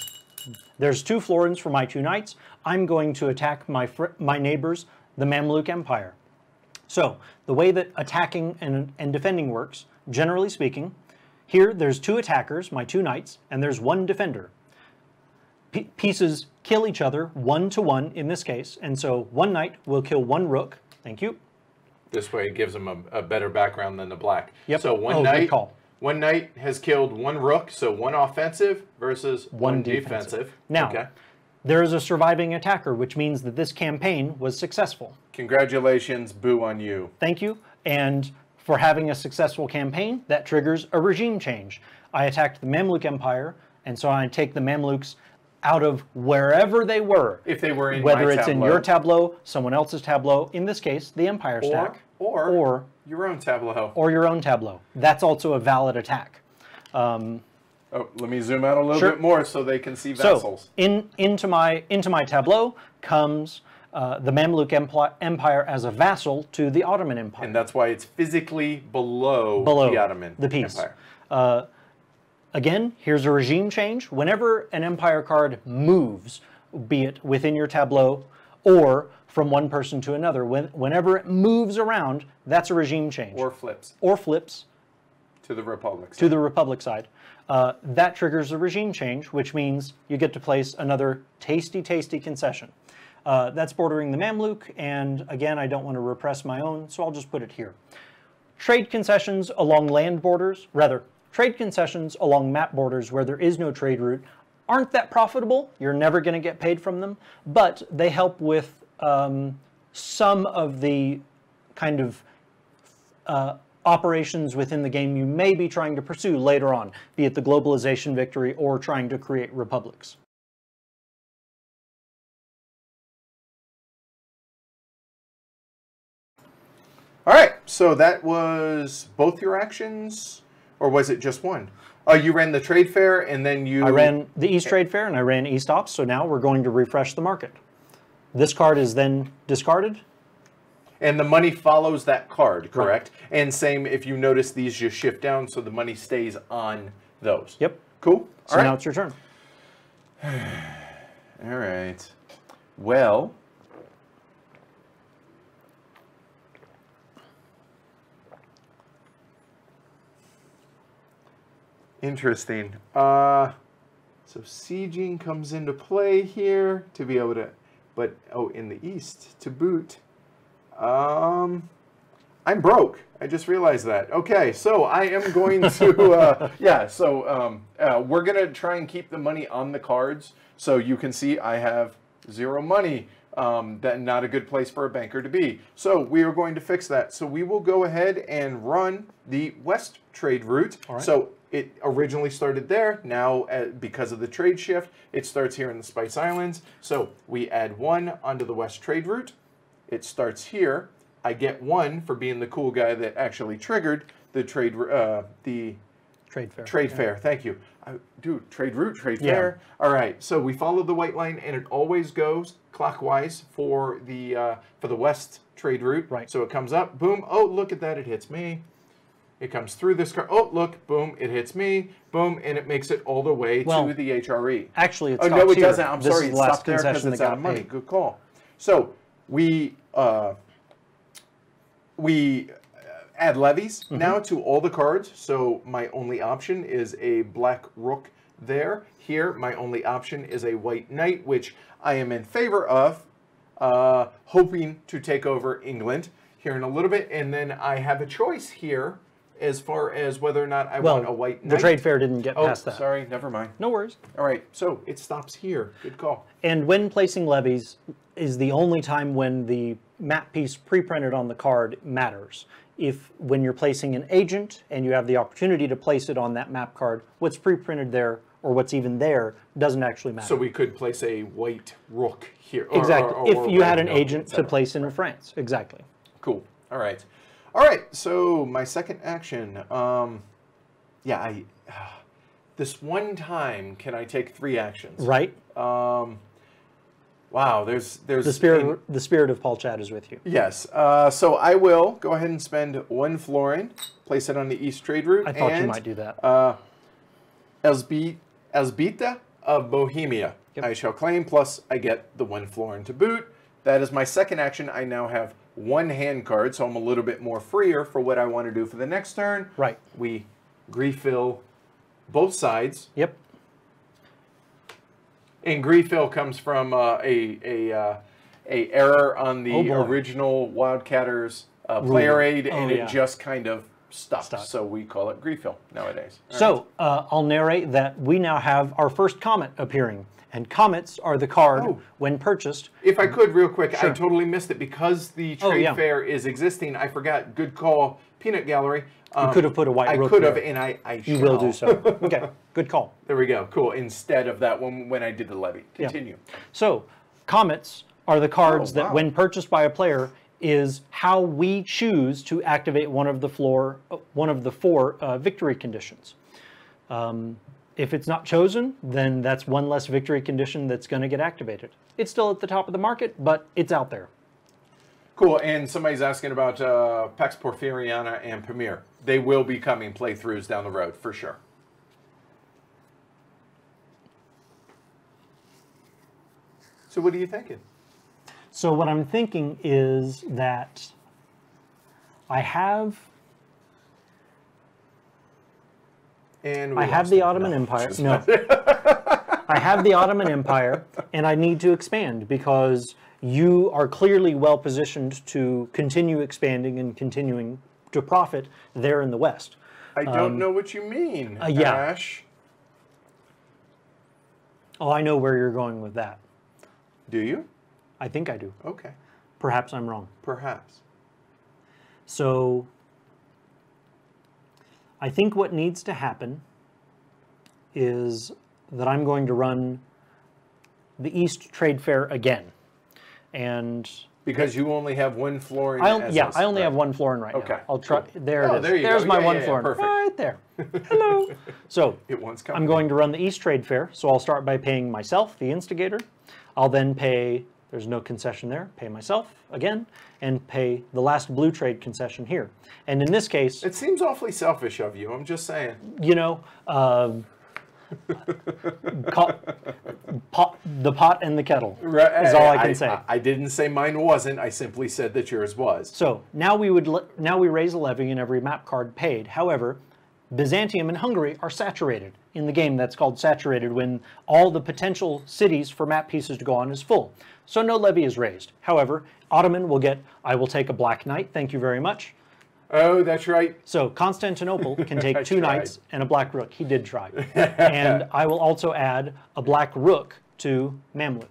there's two florins for my two knights. I'm going to attack my my neighbors, the Mamluk Empire. So the way that attacking and, and defending works, generally speaking, here there's two attackers, my two knights, and there's one defender. P- pieces kill each other one to one in this case, and so one knight will kill one rook. Thank you. This way it gives them a, a better background than the black. Yep. So one Oh, knight, call. one knight has killed one rook, so one offensive versus one, One defensive. defensive. Now, okay. there is a surviving attacker, which means that this campaign was successful. Congratulations, boo on you. Thank you. And for having a successful campaign, that triggers a regime change. I attacked the Mamluk Empire, and so I take the Mamluks out of wherever they were. If they were in your tableau. whether it's in your tableau, someone else's tableau, in this case, the Empire or, stack, or or your own tableau. or your own tableau. That's also a valid attack. oh, let me zoom out a little Sure. bit more so they can see So vessels. in into my into my tableau comes uh, the Mamluk Empire as a vassal to the Ottoman Empire. and that's why it's physically below, below the Ottoman the piece. Empire. Again, here's a regime change. Whenever an empire card moves, be it within your tableau or from one person to another, when, whenever it moves around, that's a regime change. Or flips or flips to the Republic. Side. To the Republic side. Uh, that triggers a regime change, which means you get to place another tasty, tasty concession. Uh, that's bordering the Mamluk, and again, I don't want to repress my own, so I'll just put it here. Trade concessions along land borders, rather, trade concessions along map borders where there is no trade route aren't that profitable. You're never going to get paid from them, but they help with um, some of the kind of uh, operations within the game you may be trying to pursue later on, be it the globalization victory or trying to create republics. All right, so that was both your actions, or was it just one? Oh, you ran the trade fair and then you. I ran the East Trade Fair and I ran East Ops, so now we're going to refresh the market. This card is then discarded. And the money follows that card, correct? And same if you notice these just shift down, so the money stays on those. Yep. Cool. So All now right. it's your turn. All right. Well. Interesting. Uh, so sieging comes into play here to be able to, but oh, in the east to boot. Um, I'm broke. I just realized that. Okay, so I am going to, uh, yeah, so um, uh, we're going to try and keep the money on the cards. So you can see I have zero money Um, that not a good place for a banker to be. So we are going to fix that. So we will go ahead and run the west trade route. right. So it originally started there. Now, uh, because of the trade shift, it starts here in the Spice Islands. So we add one onto the west trade route. It starts here. I get one for being the cool guy that actually triggered the trade, uh, the Trade fair. trade fair. Thank you, I, dude. Trade route, trade Yeah. fair. All right. So we follow the white line, and it always goes clockwise for the uh, for the west trade route. Right. So it comes up, boom. Oh, look at that! It hits me. It comes through this car. Oh, look, boom! It hits me, boom, and it makes it all the way Well, to the HRE. Actually, it Oh no, it here. doesn't. I'm this sorry. is It last stopped there because it's out of money. paid. Good call. So we uh, we uh, add levies Mm-hmm. now to all the cards. So my only option is a black rook there. Here, my only option is a white knight, which I am in favor of, uh, hoping to take over England here in a little bit. And then I have a choice here as far as whether or not I Well, want a white the trade fair didn't get Oh, past that. sorry, never mind. No worries. All right, so it stops here. Good call. And when placing levies is the only time when the map piece pre-printed on the card matters. If when you're placing an agent and you have the opportunity to place it on that map card, what's pre-printed there or what's even there doesn't actually matter. So we could place a white rook here. or- exactly. or- or if you had an agent to cetera. place in France, exactly. Cool. All right. All right. So my second action. Um, yeah, I. this one time, can I take three actions? Right. Um, Wow. There's there's The spirit, the spirit of Paul Chad is with you. Yes. Uh, so I will go ahead and spend one florin, place it on the east trade route. I thought you might do that. Uh, Elzbieta of Bohemia. Yep. I shall claim, plus I get the one florin to boot. That is my second action. I now have one hand card, so I'm a little bit more freer for what I want to do for the next turn. Right. We refill both sides. Yep. And refill comes from uh, a a uh, a error on the Oh, original Wildcatters uh, player aid, and Oh, yeah. it just kind of stuck. Stuck. So we call it refill nowadays. All right. So uh, I'll narrate that we now have our first comet appearing, and comets are the card Oh. when purchased. If I could, real quick, I totally missed it because the Oh, trade yeah. fair is existing. I forgot. Good call, Peanut Gallery. Um, could have put a white I could have, and I, I You will do so. Okay, good call. There we go. Cool. Instead of that one when I did the levy. Yeah. Continue. So, comets are the cards Oh, that, when purchased by a player, is how we choose to activate one of the floor, uh, one of the four uh, victory conditions. Um, if it's not chosen, then that's one less victory condition that's going to get activated. It's still at the top of the market, but it's out there. Cool. And somebody's asking about uh, Pax Porfiriana and Pamir. They will be coming playthroughs down the road for sure. So what are you thinking? So what I'm thinking is that I have And we I have the. Ottoman Empire. No. I have the Ottoman Empire, and I need to expand because you are clearly well positioned to continue expanding and continuing to profit there in the West. I don't know what you mean, Um, uh, yeah. Ash. Oh, I know where you're going with that. Do you? I think I do. Okay. Perhaps I'm wrong. Perhaps. So I think what needs to happen is that I'm going to run the East Trade Fair again. And Because you only have one florin. I yeah, us, I only right? have one florin right Okay, now. I'll try. cool. There Oh, it is. there There's go. my Yeah, one yeah, florin perfect. right there. Hello. So It wants I'm going to run the East Trade Fair. So I'll start by paying myself, the instigator. I'll then pay. There's no concession there. Pay myself again, and pay the last blue trade concession here. And in this case, It seems awfully selfish of you. I'm just saying. you know, um, co- pot, the pot and the kettle is all I can say. I, I didn't say mine wasn't. I simply said that yours was. So now we would now we raise a levy and every map card paid. However, Byzantium and Hungary are saturated in the game. That's called saturated when all the potential cities for map pieces to go on is full. So no levy is raised. However, Ottoman will get. I will take a black knight. Thank you very much. Oh, that's right. So Constantinople can take two tried. knights and a black rook. He did try. and I will also add a black rook to Mamluk.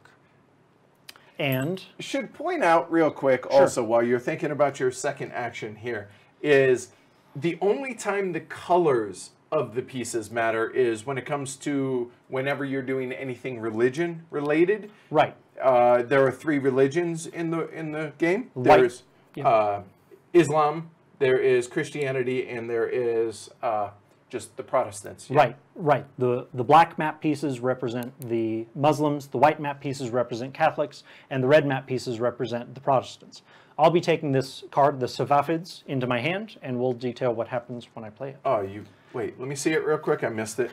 And Should point out real quick also while you're thinking about your second action here is the only time the colors of the pieces matter is when it comes to whenever you're doing anything religion related. right, Uh, there are three religions in the in the game. There's uh, Islam, there is Christianity, and there is uh, just the Protestants. Yeah. right, right. The the black map pieces represent the Muslims, the white map pieces represent Catholics, and the red map pieces represent the Protestants. I'll be taking this card, the Safavids, into my hand, and we'll detail what happens when I play it. Oh, you wait. Let me see it real quick. I missed it.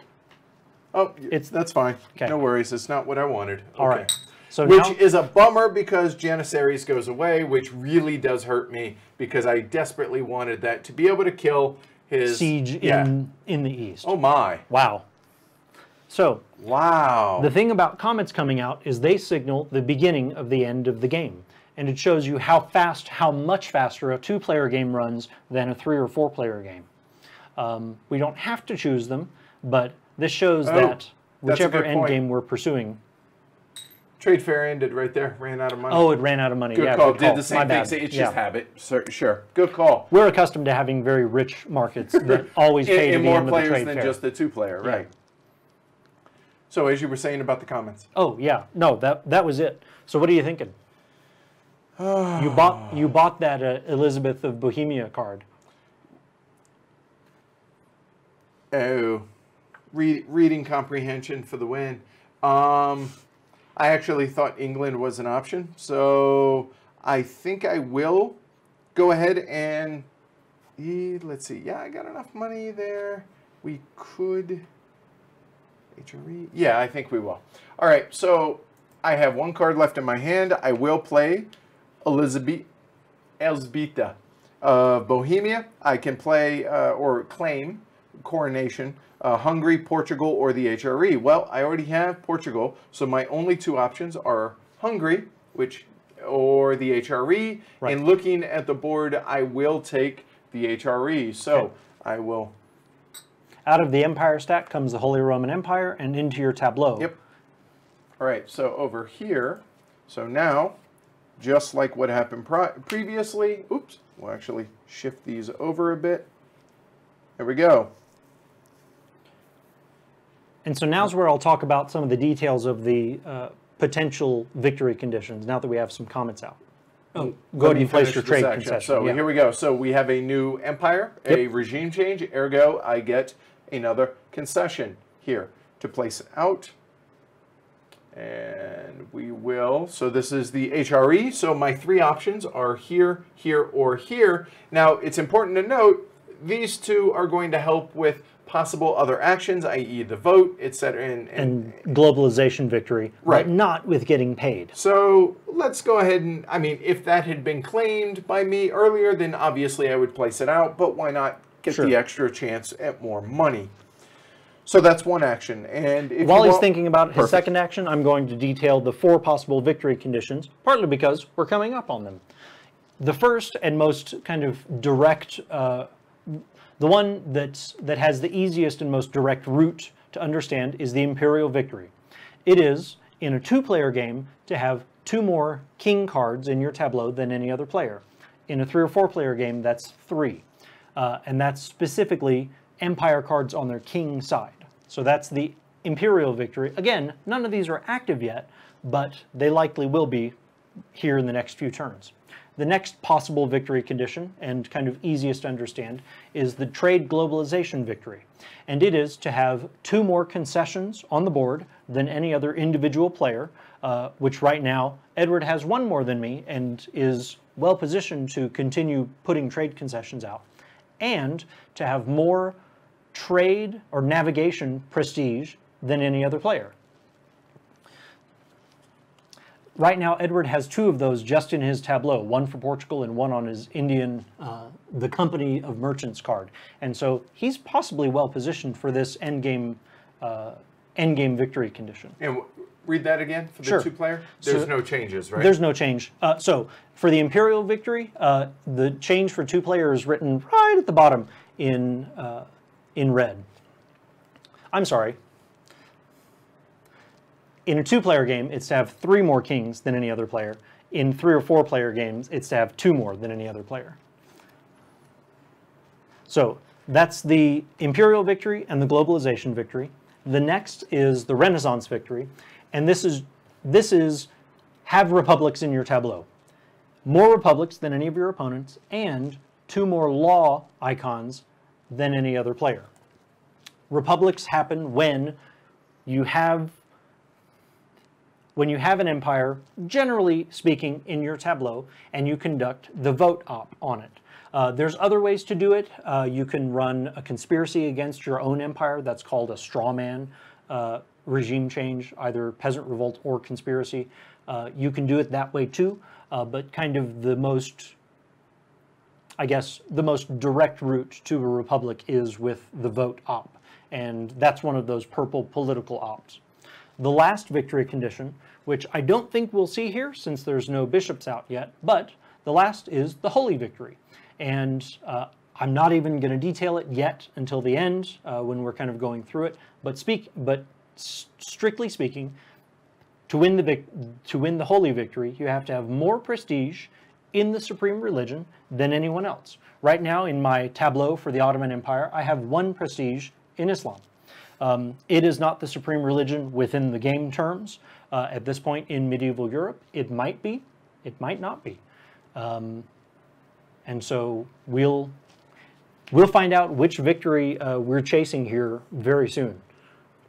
Oh, It's- that's fine. Okay. No worries. It's not what I wanted. All Okay. right. So Which now, is a bummer because Janissaries goes away, which really does hurt me because I desperately wanted that to be able to kill his siege Yeah. in in the east. Oh my! Wow. So Wow. The thing about comets coming out is they signal the beginning of the end of the game. And it shows you how fast, how much faster a two player game runs than a three or four player game. Um, we don't have to choose them, but this shows that Oh, that's a whichever end game we're pursuing. Trade fair ended right there. Ran out of money. Oh, it ran out of money. good yeah, call. good Did call. the same thing. It's Yeah. just habit. Sure, sure. Good call. We're accustomed to having very rich markets that always pay And, to and the more players than fair. just the two player, Yeah. right? So as you were saying about the comets, Oh yeah, no, that that was it. So what are you thinking? you bought you bought that uh, Elizabeth of Bohemia card. Oh, read, reading comprehension for the win. Um, I actually thought England was an option, so I think I will go ahead and let's see. Yeah, I got enough money there. We could HRE. Yeah, I think we will. All right, so I have one card left in my hand. I will play Elizabeth Elzbieta of Bohemia. I can play uh, or claim coronation uh, Hungary, Portugal, or the HRE. Well, I already have Portugal, so my only two options are Hungary, which or the HRE. Right. And looking at the board, I will take the HRE. So Okay. I will. Out of the Empire stack comes the Holy Roman Empire, and into your tableau. Yep. All right, so over here, so now, just like what happened pri- previously, oops, we'll actually shift these over a bit. There we go. And so now's where I'll talk about some of the details of the uh, potential victory conditions. Now that we have some comets out. Oh, go ahead and place your trade action. concession. So yeah. here we go. So we have a new empire, a Yep. regime change. Ergo, I get another concession here to place out. And we will. So this is the HRE. So my three options are here, here, or here. Now it's important to note these two are going to help with possible other actions, i.e., the vote, etc. And, and, and globalization victory, Right. but not with getting paid. So let's go ahead and, I mean, if that had been claimed by me earlier, then obviously I would place it out, but why not get Sure. the extra chance at more money? So that's one action. And if While he's thinking about his Perfect. second action, I'm going to detail the four possible victory conditions, partly because we're coming up on them. The first and most kind of direct, uh, the one that's, that has the easiest and most direct route to understand is the Imperial Victory. It is, in a two player game, to have two more king cards in your tableau than any other player. In a three or four player game, that's three. Uh, and that's specifically empire cards on their king side. So that's the imperial victory. Again, none of these are active yet, but they likely will be here in the next few turns. The next possible victory condition, and kind of easiest to understand, is the trade globalization victory. And it is to have two more concessions on the board than any other individual player, uh, which right now Edward has one more than me and is well positioned to continue putting trade concessions out, and to have more trade or navigation prestige than any other player. Right now, Edward has two of those just in his tableau, one for Portugal and one on his Indian, uh, the Company of Merchants card. And so he's possibly well positioned for this endgame, uh, endgame victory condition. And w- read that again for the Sure. two player. There's So- no changes, right? There's no change. Uh, so for the Imperial victory, uh, the change for two player is written right at the bottom in uh, in red. I'm sorry. In a two-player game, it's to have three more kings than any other player. In three or four-player games, it's to have two more than any other player. So that's the imperial victory and the globalization victory. The next is the Renaissance victory, and this is this is have republics in your tableau. More republics than any of your opponents, and two more law icons than any other player. Republics happen when you have when you have an empire, generally speaking, in your tableau, and you conduct the vote op on it. Uh, there's other ways to do it. Uh, you can run a conspiracy against your own empire. That's called a straw man uh, regime change, either peasant revolt or conspiracy. Uh, you can do it that way too, uh, but kind of the most, I guess, the most direct route to a republic is with the vote op. And that's one of those purple political ops. The last victory condition, which I don't think we'll see here since there's no bishops out yet, but the last is the holy victory. And uh, I'm not even going to detail it yet until the end uh, when we're kind of going through it. But speak, but strictly speaking, to win the to win the holy victory, you have to have more prestige in the supreme religion than anyone else. Right now, in my tableau for the Ottoman Empire, I have one prestige in Islam. Um, it is not the supreme religion within the game terms. Uh, at this point in medieval Europe, it might be, it might not be. Um, and so we'll we'll find out which victory uh, we're chasing here very soon.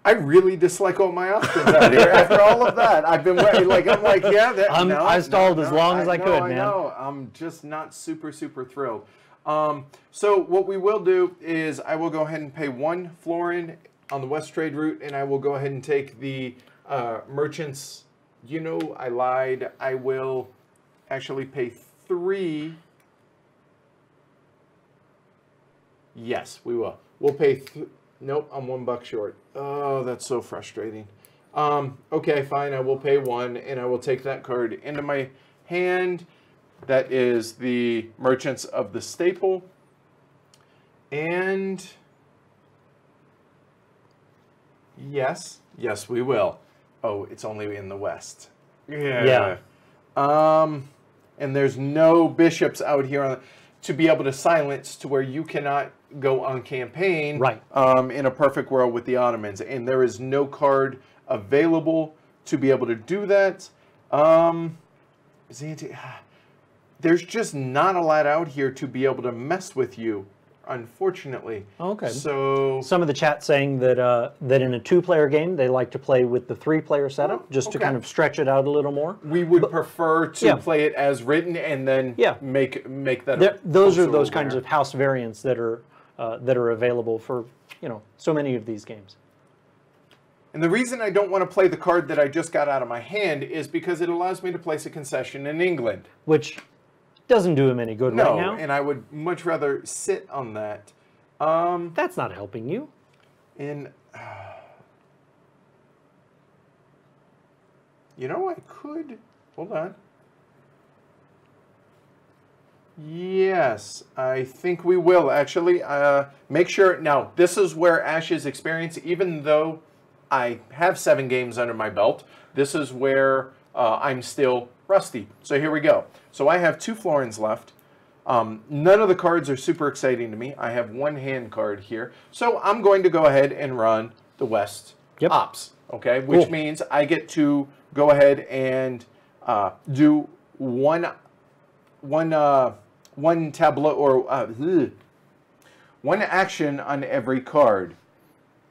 I really dislike all my options out here. After all of that, I've been like I'm like yeah. That, I'm, no, I stalled no, as long I, as I, know, could, I man. know. I'm just not super super thrilled. Um, so what we will do is I will go ahead and pay one florin on the West Trade route, and I will go ahead and take the uh, merchants. You know, I lied. I will actually pay three Yes, we will. We'll pay. Nope, I'm one buck short. Oh, that's so frustrating. Um, okay, fine. I will pay one, and I will take that card into my hand. That is the Merchants of the Staple. And yes, yes, we will. Oh, it's only in the West. Yeah. Yeah. Um, and there's no bishops out here on, to be able to silence to where you cannot go on campaign right. um, in a perfect world with the Ottomans. And there is no card available to be able to do that. Um, there's just not a lot out here to be able to mess with you, unfortunately. Okay. So some of the chat saying that uh, that in a two-player game they like to play with the three-player setup oh, just okay. to kind of stretch it out a little more. We would but, prefer to yeah. play it as written and then yeah. make make that. There, those are those kinds of house variants that are uh, that are available for you know so many of these games. And the reason I don't want to play the card that I just got out of my hand is because it allows me to place a concession in England. Which doesn't do him any good no, right now. and I would much rather sit on that. Um, That's not helping you. And uh, you know, I could. Hold on. Yes, I think we will actually. Uh, make sure now. This is where Ash's experience, even though I have seven games under my belt, this is where uh, I'm still rusty. So here we go. So I have two florins left. Um, none of the cards are super exciting to me. I have one hand card here. So I'm going to go ahead and run the West yep. Ops. Okay, which cool. means I get to go ahead and uh, do one one uh, one tableau or uh, one action on every card.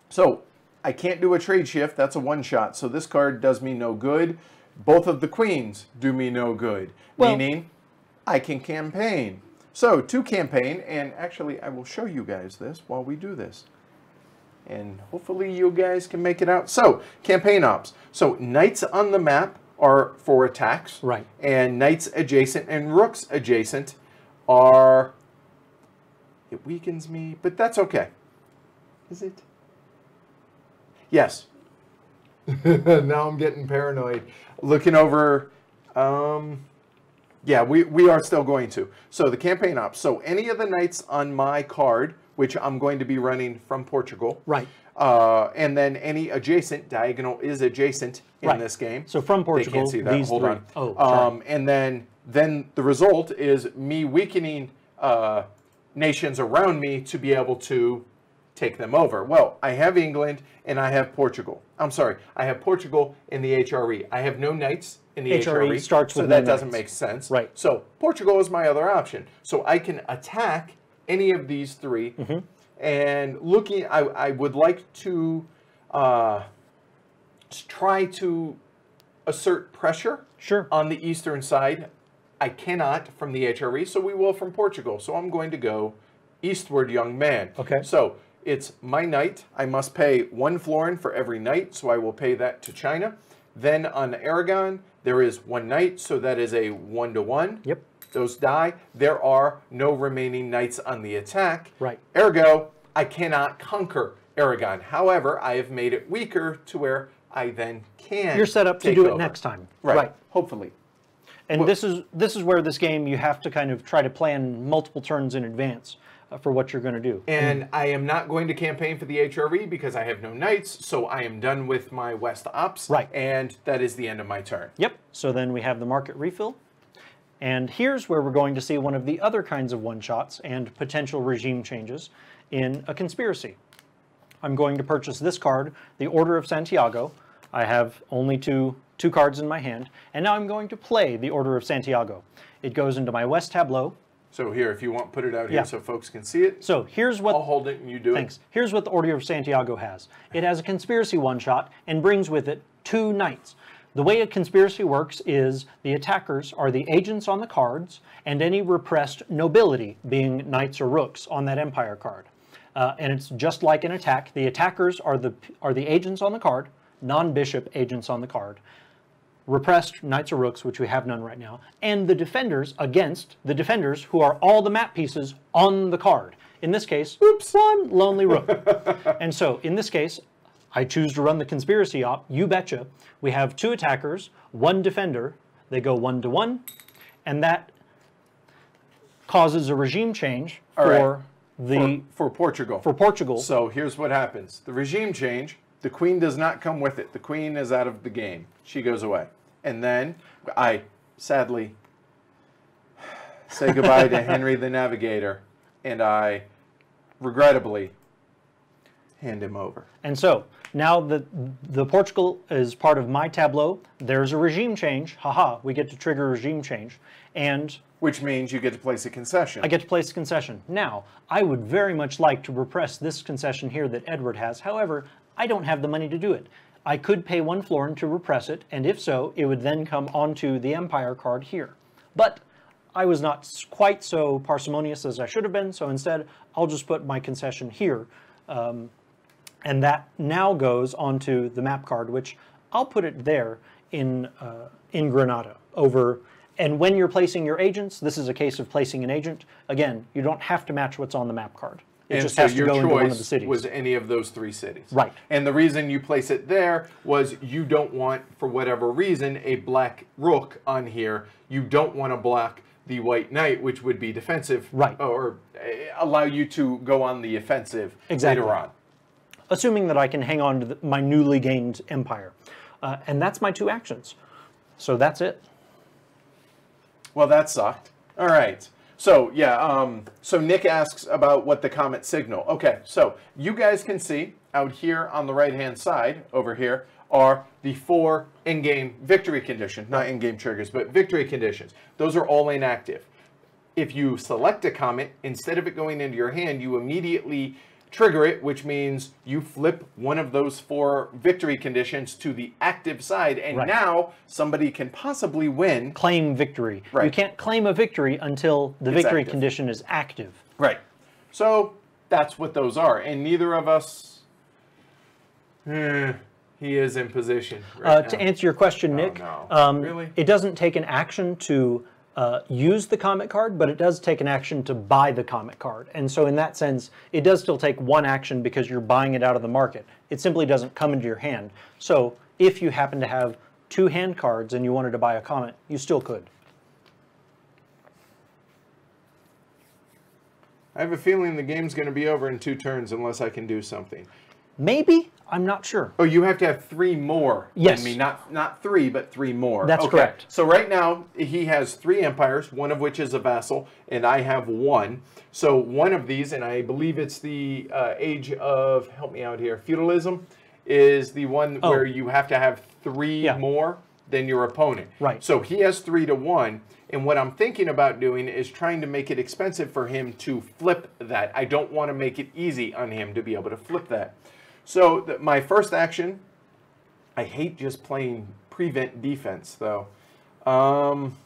So I can't do a trade shift. That's a one shot. So this card does me no good. Both of the queens do me no good. Well, meaning I can campaign. So to campaign, and actually I will show you guys this while we do this. And hopefully you guys can make it out. So campaign ops. So knights on the map are for attacks. Right. And knights adjacent and rooks adjacent are, it weakens me, but that's okay. Is it? Yes. now I'm getting paranoid. Looking over, um, yeah, we, we are still going to. So the campaign ops. So any of the knights on my card which I'm going to be running from Portugal. Right. Uh, and then any adjacent diagonal is adjacent in Right. this game. So from Portugal, They can't see that. these Hold three. on. Oh, um, and then then the result is me weakening uh, nations around me to be able to take them over. Well, I have England and I have Portugal. I'm sorry, I have Portugal in the HRE. I have no knights in the HRE HRE, starts so with that no doesn't knights. make sense. Right. So Portugal is my other option. So I can attack any of these 3 Mm-hmm. and looking, I, I would like to uh, try to assert pressure Sure. on the eastern side. I cannot from the HRE, so we will from Portugal. So I'm going to go eastward, young man. Okay. So it's my knight. I must pay one florin for every knight, so I will pay that to China. Then on Aragon, there is one knight, so that is a one to one. Yep. Those die. There are no remaining knights on the attack. Right. Ergo, I cannot conquer Aragon. However, I have made it weaker to where I then can. You're set up to do it over. next time. Right. Hopefully. And this is this is where this game you have to kind of try to plan multiple turns in advance Uh, for what you're going to do. And I am not going to campaign for the HRE because I have no knights, so I am done with my West Ops. Right. And that is the end of my turn. Yep. So then we have the market refill. And here's where we're going to see one of the other kinds of one-shots and potential regime changes in a conspiracy. I'm going to purchase this card, the Order of Santiago. I have only two, two cards in my hand, and now I'm going to play the Order of Santiago. It goes into my West tableau. So here, if you want, put it out here Yeah. so folks can see it. So here's what I'll hold it and you do it. Thanks. Here's what the Order of Santiago has. It has a conspiracy one shot and brings with it two knights. The way a conspiracy works is the attackers are the agents on the cards and any repressed nobility, being knights or rooks, on that empire card. Uh, and it's just like an attack. The attackers are the are the agents on the card, non-bishop agents on the card repressed knights or rooks, which we have none right now, and the defenders against the defenders who are all the map pieces on the card. In this case, oops, one lonely rook. and so in this case, I choose to run the conspiracy op. You betcha. We have two attackers, one defender. They go one to one, and that causes a regime change All for right. the for, for Portugal. for Portugal. So here's what happens the regime change, the queen does not come with it. The queen is out of the game, she goes away. And then I sadly say goodbye to Henry the Navigator, and I regrettably hand him over. And so now that the Portugal is part of my tableau, there's a regime change. Haha, we get to trigger regime change. And Which means you get to place a concession. I get to place a concession. Now, I would very much like to repress this concession here that Edward has. However, I don't have the money to do it. I could pay one florin to repress it, and if so, it would then come onto the Empire card here. But I was not quite so parsimonious as I should have been, so instead, I'll just put my concession here. Um, and that now goes onto the map card, which I'll put it there in uh, in Granada over. And when you're placing your agents, this is a case of placing an agent. Again, you don't have to match what's on the map card. It and just so has to your go into one of the choice cities. was any of those three cities. Right. And the reason you place it there was you don't want, for whatever reason, a black rook on here. You don't want to block the white knight, which would be defensive. Right. Or uh, allow you to go on the offensive Exactly. later on. assuming that I can hang on to the, my newly gained empire. Uh, and that's my two actions. So that's it. Well, that sucked. All right. So yeah, um, so Nick asks about what the comet signal. Okay, so you guys can see out here on the right-hand side over here are the four in-game victory conditions, not in-game triggers, but victory conditions. Those are all inactive. If you select a comet, instead of it going into your hand, you immediately trigger it, which means you flip one of those four victory conditions to the active side, and Right. now somebody can possibly win Claim victory. You can't claim a victory until the It's victory active. condition is active. Right. So that's what those are. And neither of us. Eh, he is in position. Right Uh, to answer your question, Nick, no. um, Really? it doesn't take an action to uh, use the comet card, but it does take an action to buy the comet card. And so, in that sense, it does still take one action because you're buying it out of the market. It simply doesn't come into your hand. So, if you happen to have two hand cards and you wanted to buy a comet, you still could. I have a feeling the game's going to be over in two turns unless I can do something. Maybe? I'm not sure. Oh, you have to have three more Yes. me. Not not three, but three more. That's Okay. correct. So right now he has three empires, one of which is a vassal, and I have one. So one of these, and I believe it's the uh, age of help me out here, feudalism, is the one Oh. where you have to have three Yeah. more than your opponent. Right. So he has three to one. And what I'm thinking about doing is trying to make it expensive for him to flip that. I don't want to make it easy on him to be able to flip that. So th- my first action, I hate just playing prevent defense though. Um,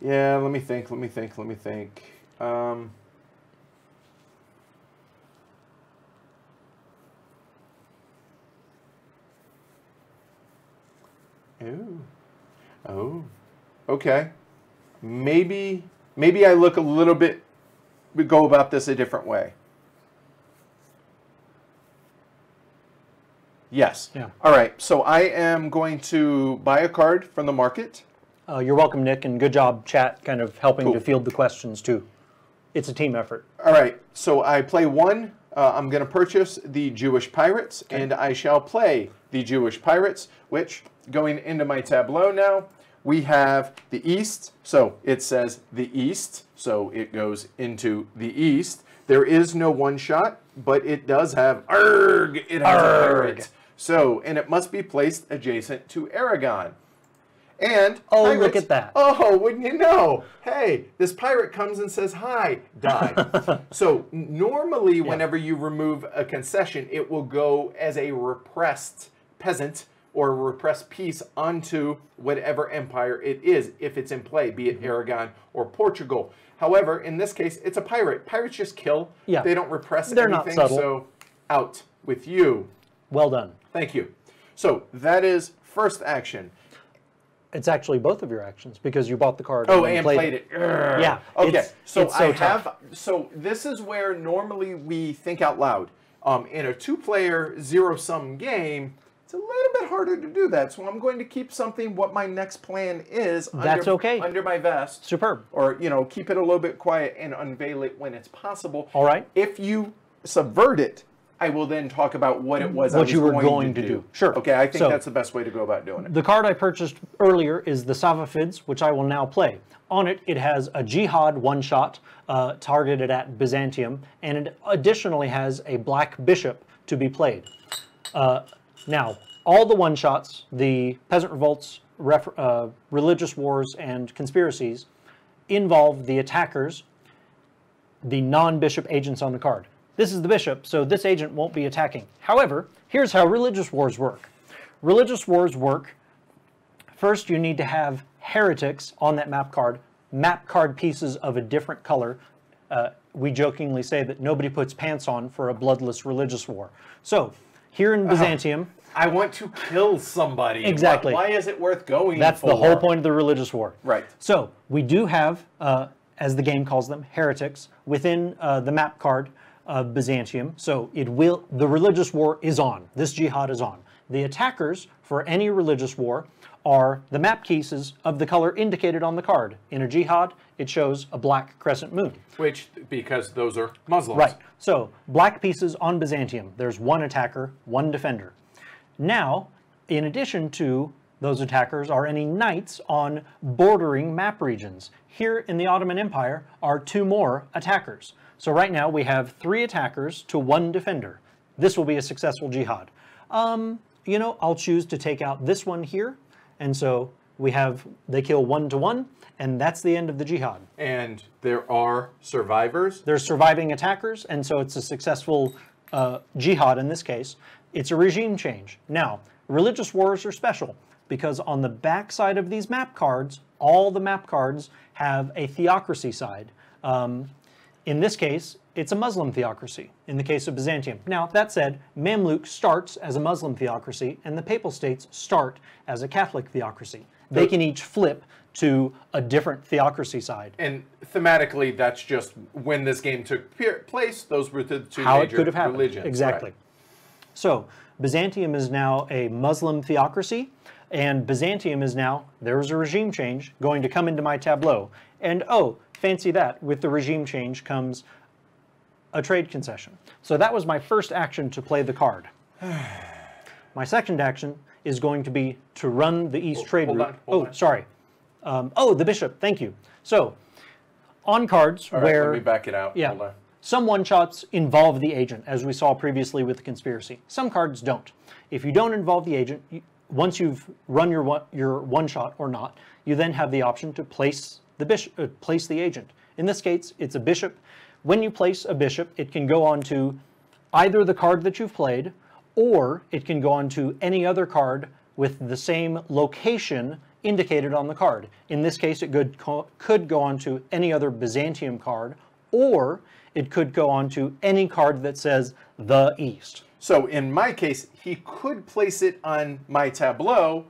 yeah, let me think. Let me think. Let me think. Um, ooh, oh, okay. Maybe maybe I look a little bit. We go about this a different way. Yes. Yeah. All right. So I am going to buy a card from the market. Uh, you're welcome, Nick, and good job, chat, kind of helping to field the questions too. It's a team effort. All right. So I play one. Uh, I'm going to purchase the Jewish Pirates, and I shall play the Jewish Pirates, which going into my tableau now, we have the East. So it says the East. So it goes into the East. There is no one shot, but it does have Arg. It has a pirate. So, and it must be placed adjacent to Aragon. And Oh, look at that. Oh, wouldn't you know? Hey, this pirate comes and says hi, die. so normally, whenever you remove a concession, it will go as a repressed peasant or a repressed piece onto whatever empire it is, if it's in play, be Mm-hmm. it Aragon or Portugal. However, in this case, it's a pirate. Pirates just kill. Yeah. They don't repress They're not anything. subtle. So out with you. Well done. Thank you. So that is first action. It's actually both of your actions because you bought the card. Oh, then and played, it. Urgh. Yeah, Okay. so so I tough. have. So this is where normally we think out loud. Um, in a two-player zero-sum game, it's a little bit harder to do that. So I'm going to keep something what my next plan is. That's under, okay. Under my vest. Superb. Or you know, keep it a little bit quiet and unveil it when it's possible. All right. If you subvert it. I will then talk about what it was I What was you were going, going to, to do. do. Sure. Okay, I think So- that's the best way to go about doing it. The card I purchased earlier is the Safavids, which I will now play. On it, it has a Jihad one shot uh, targeted at Byzantium, and it additionally has a Black Bishop to be played. Uh, now, all the one shots, the Peasant Revolts, ref- uh, Religious Wars, and Conspiracies, involve the attackers, the non bishop agents on the card. This is the bishop, so this agent won't be attacking. However, here's how religious wars work. Religious wars work First, you need to have heretics on that map card, map card pieces of a different color. Uh, we jokingly say that nobody puts pants on for a bloodless religious war. So, here in Byzantium, I want to kill somebody. Exactly. Why, why is it worth going that's for? the whole point of the religious war. Right. So, we do have, uh, as the game calls them, heretics within uh, the map card of Byzantium. So, it will the religious war is on. This jihad is on. The attackers for any religious war are the map pieces of the color indicated on the card. In a jihad, it shows a black crescent moon. Which, because those are Muslims. Right. So, black pieces on Byzantium. There's one attacker, one defender. Now, in addition to those attackers are any knights on bordering map regions. Here in the Ottoman Empire are two more attackers. So right now we have three attackers to one defender. This will be a successful jihad. Um, you know, I'll choose to take out this one here. And so we have, they kill one to one, and that's the end of the jihad. And there are survivors. There's surviving attackers, and so it's a successful uh, jihad in this case. It's a regime change. Now, religious wars are special because on the back side of these map cards, all the map cards have a theocracy side. Um, in this case, it's a Muslim theocracy in the case of Byzantium. Now, that said, Mamluk starts as a Muslim theocracy and the Papal States start as a Catholic theocracy. They can each flip to a different theocracy side. And thematically, that's just when this game took place. Those were the two how it major could have happened. religions. Exactly. Right. So Byzantium is now a Muslim theocracy, and Byzantium is now, there's a regime change going to come into my tableau. And oh, fancy that, with the regime change comes a trade concession. So that was my first action to play the card. my second action is going to be to run the east trade hold route. on, oh, on. sorry. Um, oh, the bishop. Thank you. So on cards All right, where let me back it out. yeah. Some one shots involve the agent, as we saw previously with the conspiracy. Some cards don't. If you don't involve the agent, you, once you've run your one, your one shot or not, you then have the option to place the bishop, uh, place the agent. In this case, it's a bishop. When you place a bishop, it can go on to either the card that you've played, or it can go on to any other card with the same location indicated on the card. In this case, it could, co- could go on to any other Byzantium card, or it could go on to any card that says the East. So in my case, he could place it on my tableau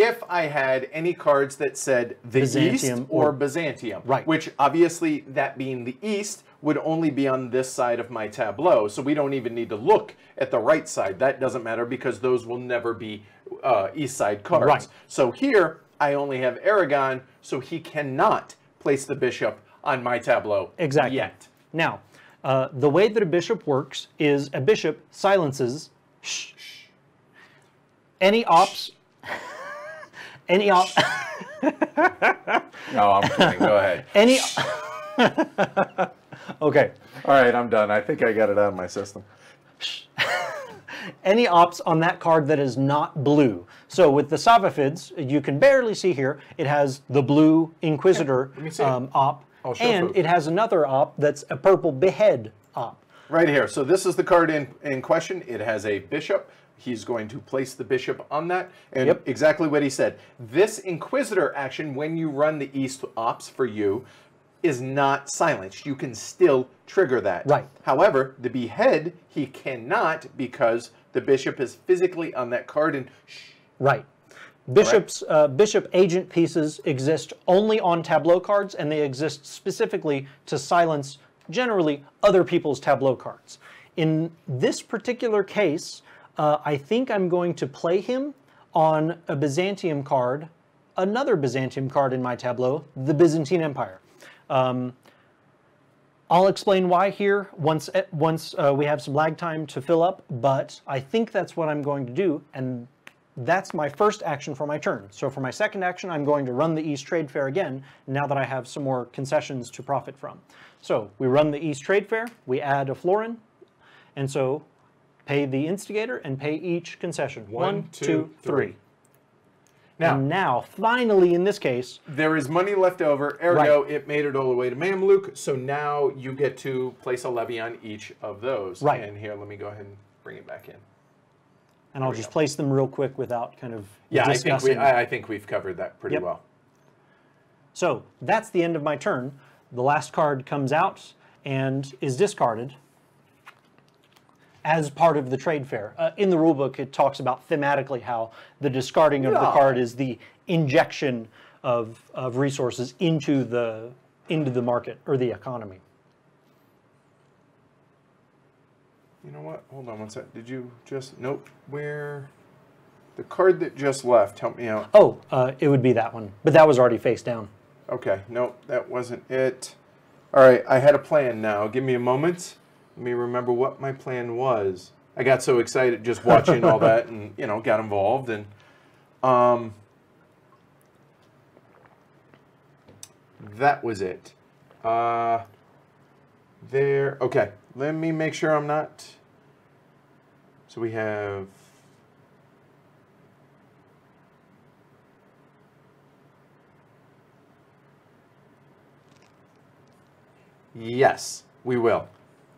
if I had any cards that said the Byzantium East or, or- Byzantium. Right. Which obviously, that being the East, would only be on this side of my tableau. So we don't even need to look at the right side. That doesn't matter because those will never be uh, East side cards. Right. So here, I only have Aragon, so he cannot place the bishop on my tableau Exactly. yet. Now, uh, the way that a bishop works is a bishop silences shh, any ops, any op, No, I'm kidding. Go ahead. any. okay. All right, I'm done. I think I got it out of my system. any ops on that card that is not blue. So with the Safavids, you can barely see here, it has the blue Inquisitor um, op, and it has another op that's a purple behead op. Right here. So this is the card in, in question. It has a bishop. He's going to place the bishop on that. And Yep. exactly what he said. This Inquisitor action, when you run the East ops for you, is not silenced. You can still trigger that. Right. However, the behead, he cannot because the bishop is physically on that card and shh, Right. Bishop's uh, bishop agent pieces exist only on tableau cards, and they exist specifically to silence generally other people's tableau cards. In this particular case, uh, I think I'm going to play him on a Byzantium card, another Byzantium card in my tableau, the Byzantine Empire. Um, I'll explain why here once eh, once uh, we have some lag time to fill up, but I think that's what I'm going to do, and that's my first action for my turn. So for my second action, I'm going to run the East Trade Fair again, now that I have some more concessions to profit from. So we run the East Trade Fair, we add a florin, and so pay the instigator and pay each concession. One, two, two, three. three. Now, And now, finally, in this case, there is money left over, ergo it made it all the way to Mamluk, so now you get to place a levy on each of those. Right. And here, let me go ahead and bring it back in. and I'll just place them real quick without kind of Yeah, I think, we, discussing. I, I think we've covered that pretty Yep. well. So that's the end of my turn. The last card comes out and is discarded as part of the trade fair. Uh, in the rulebook, it talks about thematically how the discarding of the card is the injection of, of resources into the into the market or the economy. You know what? Hold on one sec. Did you just nope? Where the card that just left? Help me out. Oh, uh, it would be that one, but that was already face down. Okay, nope, that wasn't it. All right, I had a plan now. Give me a moment. Let me remember what my plan was. I got so excited just watching all that, and you know, got involved, and um, that was it. Uh, there. Okay, let me make sure I'm not. So we have. Yes, we will.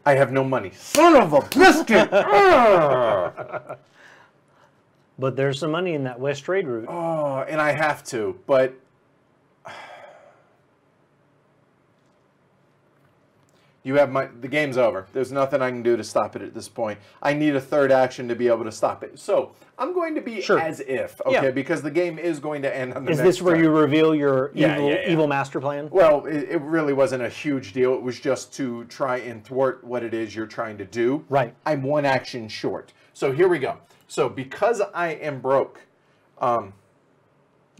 I have no money. Son of a biscuit! But there's some money in that West Trade route. oh, and I have to, but you have my. The game's over. There's nothing I can do to stop it at this point. I need a third action to be able to stop it. So I'm going to be Sure. as if, okay, Yeah. because the game is going to end on the Is this where you reveal your Yeah, evil, yeah. evil master plan? Well, it, it really wasn't a huge deal. It was just to try and thwart what it is you're trying to do. Right. I'm one action short. So here we go. So because I am broke, um,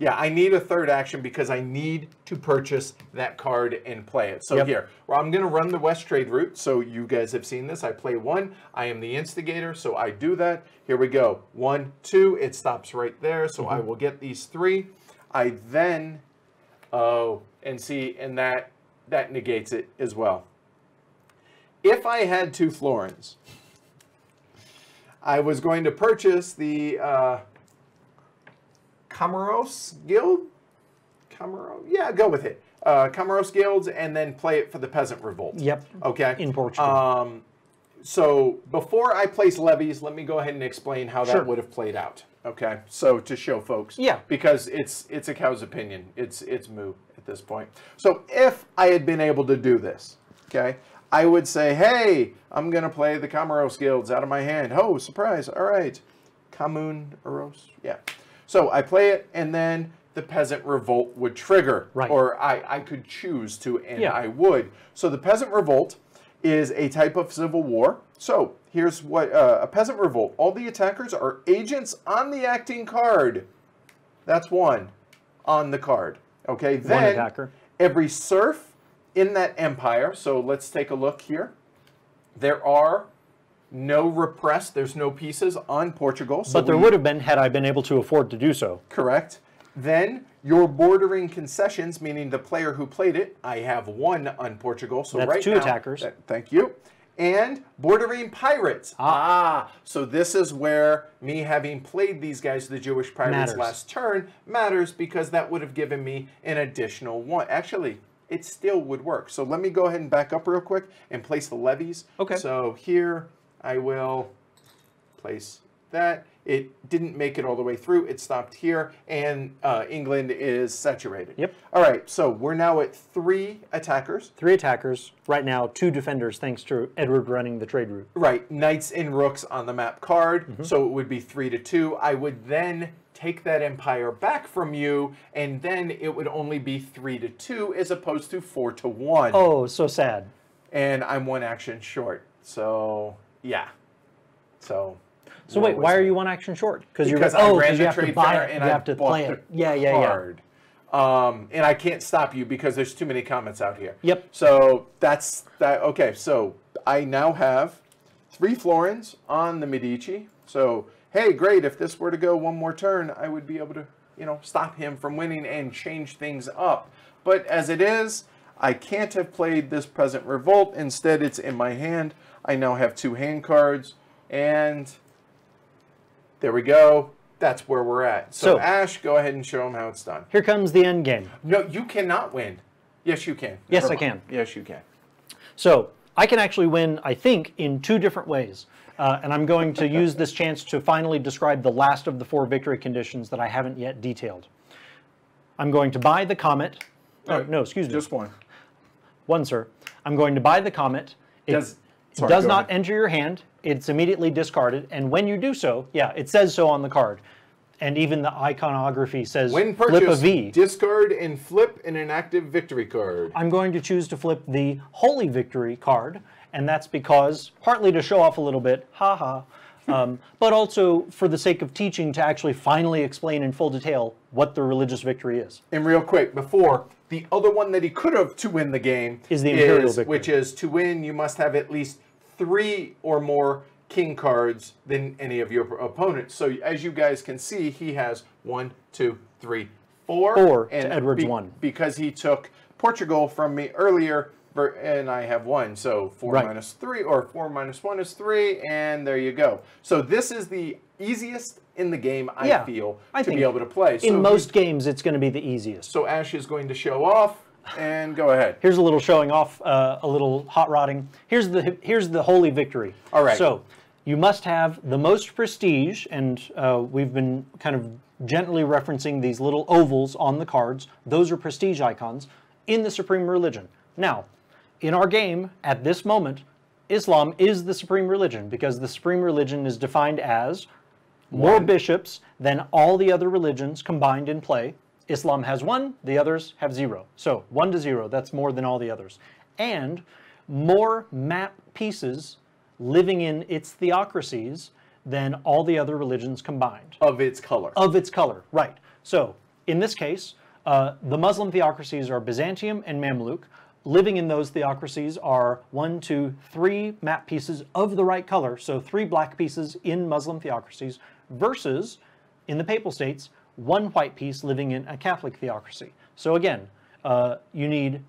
Yeah, I need a third action because I need to purchase that card and play it. So Yep. here, well, I'm going to run the West Trade route. So you guys have seen this. I play one. I am the instigator, so I do that. Here we go. One, two. It stops right there. So I will get these three. I then, oh, and see, and that that negates it as well. If I had two florins, I was going to purchase the uh, Camaros Guild. Camaro, yeah, go with it. Uh, Camaros Guilds, and then play it for the Peasant Revolt. Yep. Okay. In Portugal. Um, so before I place levies, let me go ahead and explain how Sure. that would have played out. Okay. So to show folks. Yeah. Because it's it's a cow's opinion. It's it's moo at this point. So if I had been able to do this, okay, I would say, hey, I'm gonna play the Camaros Guilds out of my hand. Oh, surprise! All right, Camun Eros. Yeah. So I play it, and then the Peasant Revolt would trigger, Right. or I I could choose to, and Yeah. I would. So the Peasant Revolt is a type of civil war. So here's what uh, a peasant revolt. All the attackers are agents on the acting card. That's one on the card. Okay, then attacker. every serf in that empire. So let's take a look here. There are no repressed. There's no pieces on Portugal. So but there we- would have been had I been able to afford to do so. Correct. Then your bordering concessions, meaning the player who played it, I have one on Portugal. So That's right two now- attackers. Th- thank you. And bordering pirates. Ah. So this is where me having played these guys, the Jewish pirates, Matters. last turn matters because that would have given me an additional one. Actually, it still would work. So let me go ahead and back up real quick and place the levies. Okay. So here I will place that. It didn't make it all the way through. It stopped here, and uh, England is saturated. Yep. All right, so we're now at three attackers. Three attackers, right now, two defenders, thanks to Edward running the trade route. Right, knights and rooks on the map card, Mm-hmm. so it would be three to two. I would then take that empire back from you, and then it would only be three to two as opposed to four to one. Oh, so sad. And I'm one action short, so yeah. So. So wait, why are you one action short? Because you're because oh, I ran you have to trade buy it. and you I have to play it. Yeah, yeah, yeah. Um, and I can't stop you because there's too many comets out here. Yep. So that's that. Okay, so I now have three florins on the Medici. So hey, great! If this were to go one more turn, I would be able to, you know, stop him from winning and change things up. But as it is, I can't have played this peasant revolt. Instead, it's in my hand. I now have two hand cards, and there we go. That's where we're at. So, So- Ash, go ahead and show them how it's done. Here comes the end game. No, you cannot win. Yes, you can. Yes, Never I can. Yes, you can. So I can actually win, I think, in two different ways. Uh, and I'm going to use this chance to finally describe the last of the four victory conditions that I haven't yet detailed. I'm going to buy the comet. Oh, Uh, no, excuse me. Just one. One, sir. I'm going to buy the comet. It Does- sorry, does not ahead. enter your hand. It's immediately discarded. And when you do so, yeah, it says so on the card. And even the iconography says When flip a purchased, V. discard and flip an inactive victory card. I'm going to choose to flip the Holy Victory card, and that's because partly to show off a little bit, haha, um, but also for the sake of teaching to actually finally explain in full detail what the religious victory is. And real quick, before the other one that he could have to win the game Is the Imperial is- victory. which is to win you must have at least three or more king cards than any of your opponents. So as you guys can see, he has one, two, three, four. Four to Edward's one. Because he took Portugal from me earlier, and I have one. So four Right. minus three, or four minus one is three, and there you go. So this is the easiest in the game, I Yeah, feel, I to be able to play. So In most games, it's going to be the easiest. so Ash is going to show off, and go ahead. Here's a little showing off, uh, a little hot rodding. Here's the here's the holy victory. All right. So you must have the most prestige, and uh, we've been kind of gently referencing these little ovals on the cards. Those are prestige icons in the supreme religion. Now, in our game at this moment, Islam is the supreme religion because the supreme religion is defined as more bishops than all the other religions combined in play. Islam has one, the others have zero. So one to zero, that's more than all the others. And more map pieces living in its theocracies than all the other religions combined Of its color. of its color, right. So in this case, uh, the Muslim theocracies are Byzantium and Mamluk. Living in those theocracies are one, two, three map pieces of the right color, so three black pieces in Muslim theocracies, versus in the Papal States, one white piece living in a Catholic theocracy. So again, uh, you need,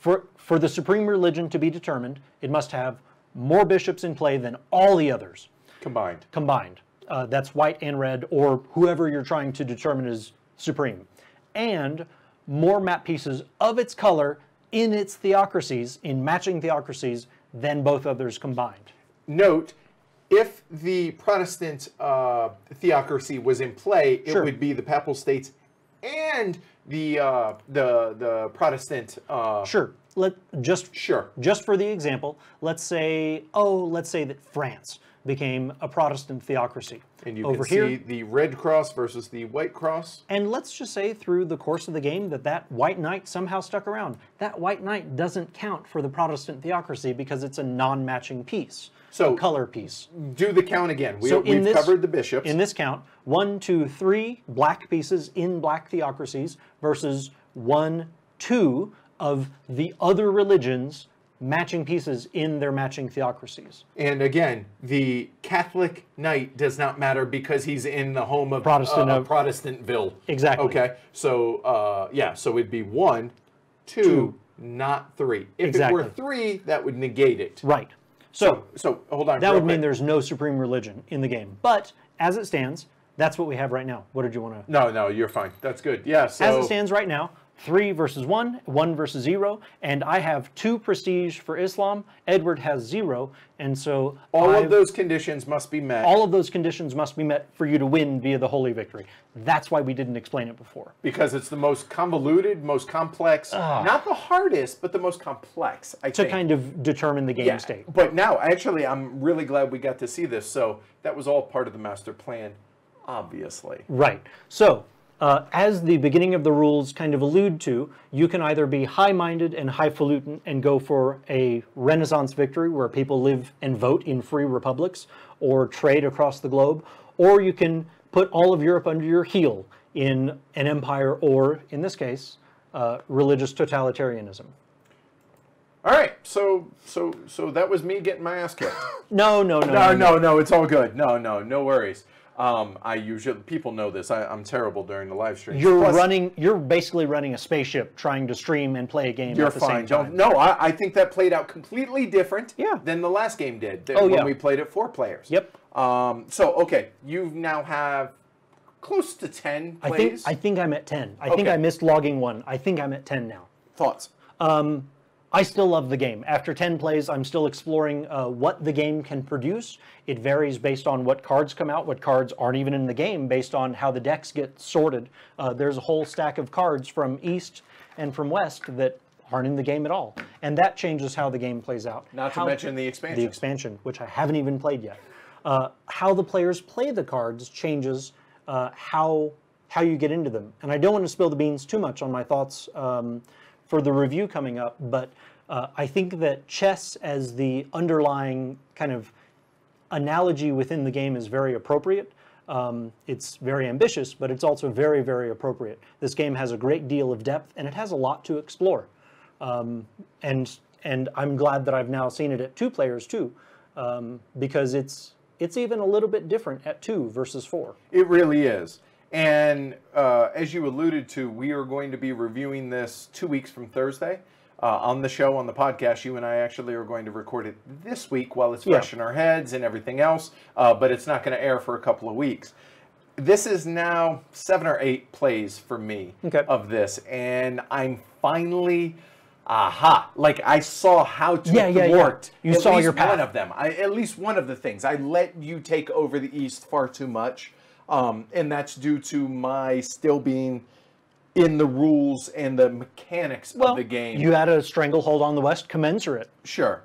for, for the supreme religion to be determined, it must have more bishops in play than all the others Combined. combined. Uh, that's white and red, or whoever you're trying to determine is supreme. And more map pieces of its color in its theocracies, in matching theocracies, than both others combined. Note, if the Protestant uh, theocracy was in play, it Sure. would be the Papal States and the uh, the the Protestant. Uh, Sure. Let just Sure. just for the example, let's say oh, let's say that France became a Protestant theocracy And you over can here. see the Red Cross versus the White Cross. And let's just say through the course of the game that that white knight somehow stuck around. That white knight doesn't count for the Protestant theocracy because it's a non-matching piece, So- a color piece. Do the count again. We, so we've this- covered the bishops. In this count, one, two, three black pieces in black theocracies versus one, two of the other religions matching pieces in their matching theocracies. and again, the Catholic knight does not matter because he's in the home of Protestant uh, of- Protestantville. Exactly. Okay. So uh, yeah, so it'd be one, two, Two. not three. If Exactly. it were three, that would negate it. Right. So So hold on. that would mean there's no supreme religion in the game. But as it stands, that's what we have right now. What did you want to No, no, you're fine. That's good. Yeah. So As it stands right now, three versus one, one versus zero, and I have two prestige for Islam. Edward has zero, and so all I've- of those conditions must be met all of those conditions must be met for you to win via the holy victory. That's why we didn't explain it before. because it's the most convoluted, most complex, ah. not the hardest, but the most complex. I To think. kind of determine the game Yeah, state. But now, actually, I'm really glad we got to see this. So that was all part of the master plan, obviously. Right. So, uh, as the beginning of the rules kind of allude to, you can either be high minded and highfalutin and go for a Renaissance victory where people live and vote in free republics or trade across the globe, or you can put all of Europe under your heel in an empire or, in this case, uh, religious totalitarianism. All right. So, so, so that was me getting my ass kicked. No, no, no. no, no, no. It's all good. No, no, no worries. Um, I usually people know this. I, I'm terrible during the live stream. You're Plus, running. You're basically running a spaceship trying to stream and play a game You're at the fine. same time. Don't, no, I, I think that played out completely different Yeah. than the last game did. Oh, when yeah. we played it four players. Yep. Um, so okay, you now have close to ten I think I think I'm at ten. I think I missed logging one. I think I'm at ten now. Thoughts? I still love the game. After 10 plays, I'm still exploring uh, what the game can produce. It varies based on what cards come out, what cards aren't even in the game, based on how the decks get sorted. Uh, there's a whole stack of cards from East and from West that aren't in the game at all. And that changes how the game plays out. Not to mention the expansion. The expansion, which I haven't even played yet. Uh, how the players play the cards changes uh, how how you get into them. And I don't want to spill the beans too much on my thoughts um, for the review coming up, but uh, I think that chess as the underlying kind of analogy within the game is very appropriate. Um, it's very ambitious, but it's also very, very appropriate. This game has a great deal of depth, and it has a lot to explore. Um, and and I'm glad that I've now seen it at two players too, um, because it's it's even a little bit different at two versus four. It really is. And uh, as you alluded to, we are going to be reviewing this two weeks from Thursday uh, on the show, on the podcast. You and I actually are going to record it this week while it's Yeah. fresh in our heads and everything else, uh, but it's not going to air for a couple of weeks. This is now seven or eight plays for me Okay. of this, and I'm finally. Aha! Like I saw how to Yeah, yeah, yeah. You at saw least your path. one of them. I, at least one of the things. I let you take over the East far too much, um, and that's due to my still being in the rules and the mechanics of the game. you had a stranglehold on the West commensurate. Sure.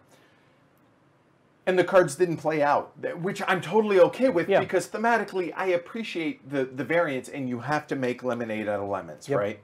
And the cards didn't play out, which I'm totally okay with Yeah. because thematically I appreciate the the variance, and you have to make lemonade out of lemons, Yep. right?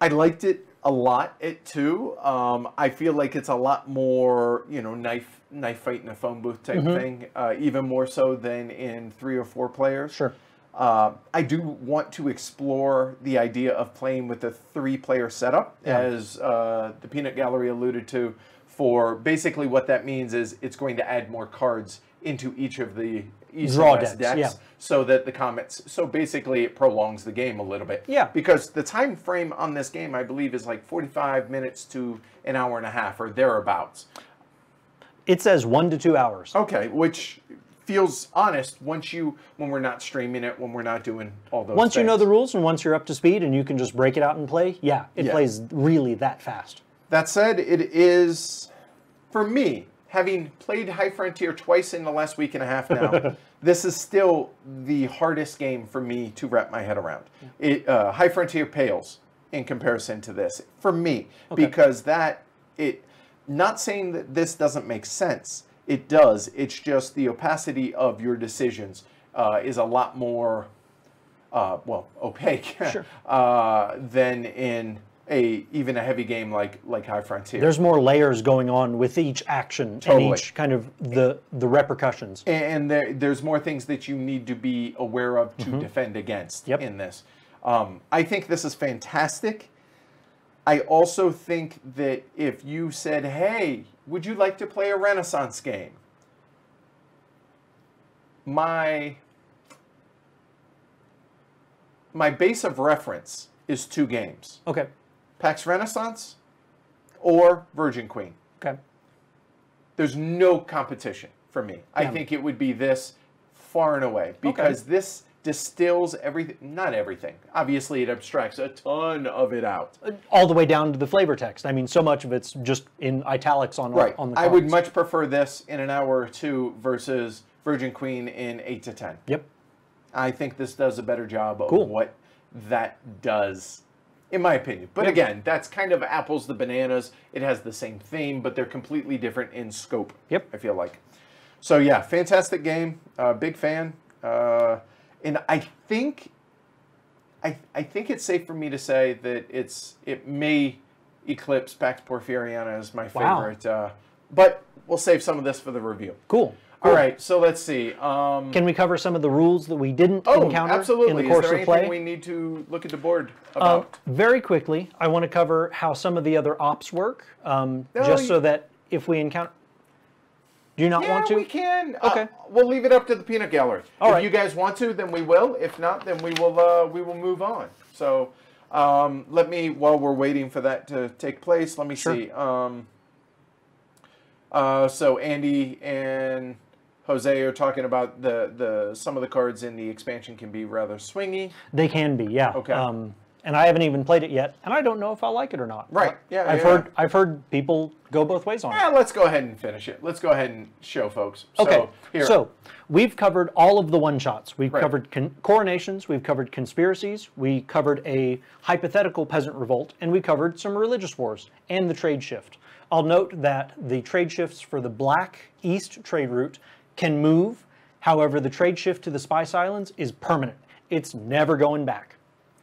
I liked it a lot at two. Um, I feel like it's a lot more, you know, knife knife fight in a phone booth type Mm-hmm. thing, uh, even more so than in three or four players. Sure. Uh, I do want to explore the idea of playing with a three-player setup, Yeah. as uh, the Peanut Gallery alluded to. For basically, what that means is it's going to add more cards into each of the East Draw decks, decks, yeah. so that the comets. So basically, it prolongs the game a little bit. Yeah. Because the time frame on this game, I believe, is like 45 minutes to an hour and a half, or thereabouts. It says one to two hours. Okay, which feels honest once you when we're not streaming it, when we're not doing all those. Once you know the rules and once you're up to speed and you can just break it out and play, yeah, it Yeah. plays really that fast. That said, it is for me having played High Frontier twice in the last week and a half now. this is still the hardest game for me to wrap my head around. It uh, High Frontier pales in comparison to this for me because that it. Not saying that this doesn't make sense. It does. It's just the opacity of your decisions uh, is a lot more uh, well, opaque Sure. uh, than in a even a heavy game like like High Frontier. There's more layers going on with each action Totally. and each kind of the the repercussions. and there, there's more things that you need to be aware of to defend against Mm-hmm. Yep. in this. Um, I think this is fantastic. I also think that if you said, "Hey, would you like to play a Renaissance game?" My my base of reference is two games. Okay. Pax Renaissance or Virgin Queen. Okay. There's no competition for me. I think it would be this far and away because this distills everything, not everything. Obviously, it abstracts a ton of it out. Uh, all the way down to the flavor text. I mean, so much of it's just in italics on Right. on the I would much prefer this in an hour or two versus Virgin Queen in 8 to 10. Yep. I think this does a better job of Cool. what that does, in my opinion. But again, that's kind of apples to bananas. It has the same theme, but they're completely different in scope. Yep. I feel like. So yeah, fantastic game. Uh, big fan. Uh, and I think, I I think it's safe for me to say that it's it may eclipse Pax Porfiriana as my Wow. favorite. Uh, but we'll save some of this for the review. Cool. All Cool. right. So let's see. Um, Can we cover some of the rules that we didn't Oh, encounter absolutely. in the course Is there of anything play? we need to look at the board Uh, about? very quickly, I want to cover how some of the other ops work, um, No, just you- so that if we encounter, do you not yeah, want to? we can. Uh, Okay. we'll leave it up to the peanut gallery. All if right. you guys want to, then we will. If not, then we will. Uh, we will move on. So, um, let me while we're waiting for that to take place. Let me Sure. see. Um, uh, so Andy and Jose are talking about the the some of the cards in the expansion can be rather swingy. They can be, yeah. Okay. Um, and I haven't even played it yet, and I don't know if I'll like it or not. Right. Yeah. I've yeah. heard I've heard people go both ways on it. Yeah, let's go ahead and finish it. Let's go ahead and show folks. Okay, So, here. so we've covered all of the one shots. We've Right. covered con- coronations, we've covered conspiracies, we covered a hypothetical peasant revolt, and we covered some religious wars and the trade shift. I'll note that the trade shifts for the Black East trade route can move. However, the trade shift to the Spice Islands is permanent. It's never going back.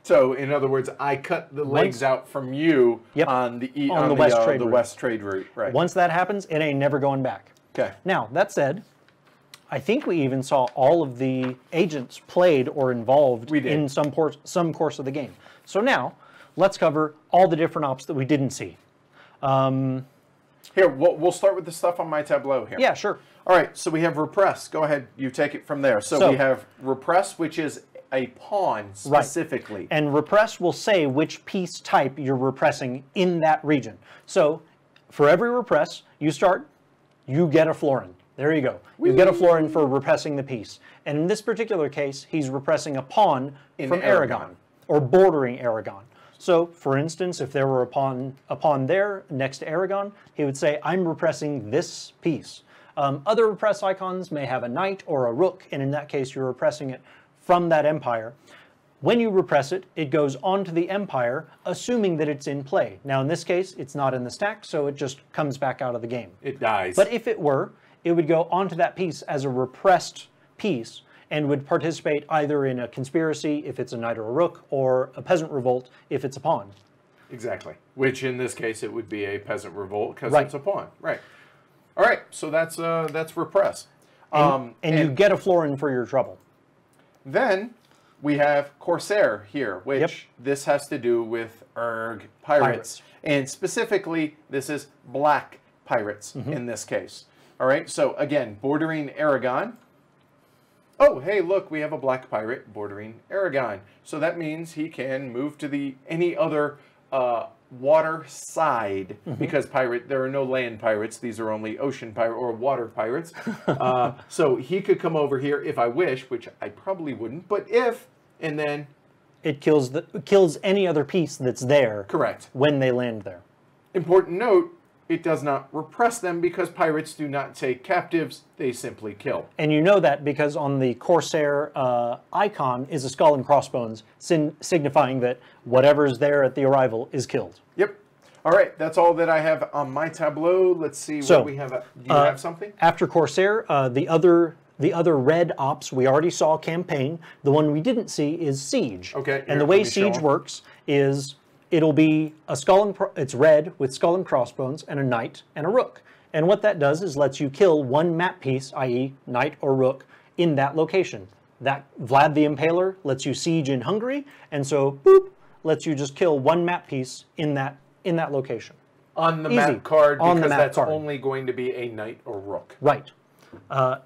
So, in other words, I cut the legs out from you Yep. on the e- On on, the the, west uh, trade the route. west trade route, right? Once that happens, it ain't never going back. Okay. Now, that said, I think we even saw all of the agents played or involved in some, por- some course of the game. So now, let's cover all the different ops that we didn't see. Here, we'll, we'll start with the stuff on my tableau here. Yeah, sure. All right. So we have repress. Go ahead. You take it from there. So, So- we have repress, which is a pawn specifically. And repress will say which piece type you're repressing in that region. So for every repress, you start, you get a florin. There you go. You get a florin for repressing the piece. And in this particular case, he's repressing a pawn In from Aragon. Aragon or bordering Aragon. So, for instance, if there were a pawn, a pawn there next to Aragon, he would say, I'm repressing this piece. Um, other repress icons may have a knight or a rook, and in that case, you're repressing it from that empire. When you repress it, it goes onto the empire, assuming that it's in play. Now, in this case, it's not in the stack, so it just comes back out of the game. it dies. But if it were, it would go onto that piece as a repressed piece and would participate either in a conspiracy if it's a knight or a rook, or a peasant revolt if it's a pawn. exactly. Which in this case, it would be a peasant revolt because Right. it's a pawn. Right. All right. So that's uh, that's repress. um, And, you get a florin for your trouble. Then we have Corsair here, which Yep. this has to do with Erg pirates. Pirates. And specifically, this is black pirates Mm-hmm. in this case. All right, so again, bordering Aragon. Oh, hey, look, we have a black pirate bordering Aragon. So that means he can move to the any other uh, water side Mm-hmm. because pirate there are no land pirates. These are only ocean pirate or water pirates. uh, so he could come over here if I wish, which I probably wouldn't, but if and then It kills the kills any other piece that's there correct. when they land there. Important note: it does not repress them because pirates do not take captives; they simply kill. And you know that because on the Corsair uh, icon is a skull and crossbones, sin- signifying that whatever's there at the arrival is killed. Yep. All right, that's all that I have on my tableau. Let's see So, what we have. Do you uh, have something? After Corsair, uh, the other the other red ops we already saw campaign. The one we didn't see is siege. Okay, And the way let me show siege works is it'll be a skull and pro- it's red with skull and crossbones and a knight and a rook. And what that does is lets you kill one map piece, i.e., knight or rook, in that location. That Vlad the Impaler lets you siege in Hungary, and so boop lets you just kill one map piece in that in that location. On the easy. map card On the because map that's card. only going to be a knight or rook. Right. Uh,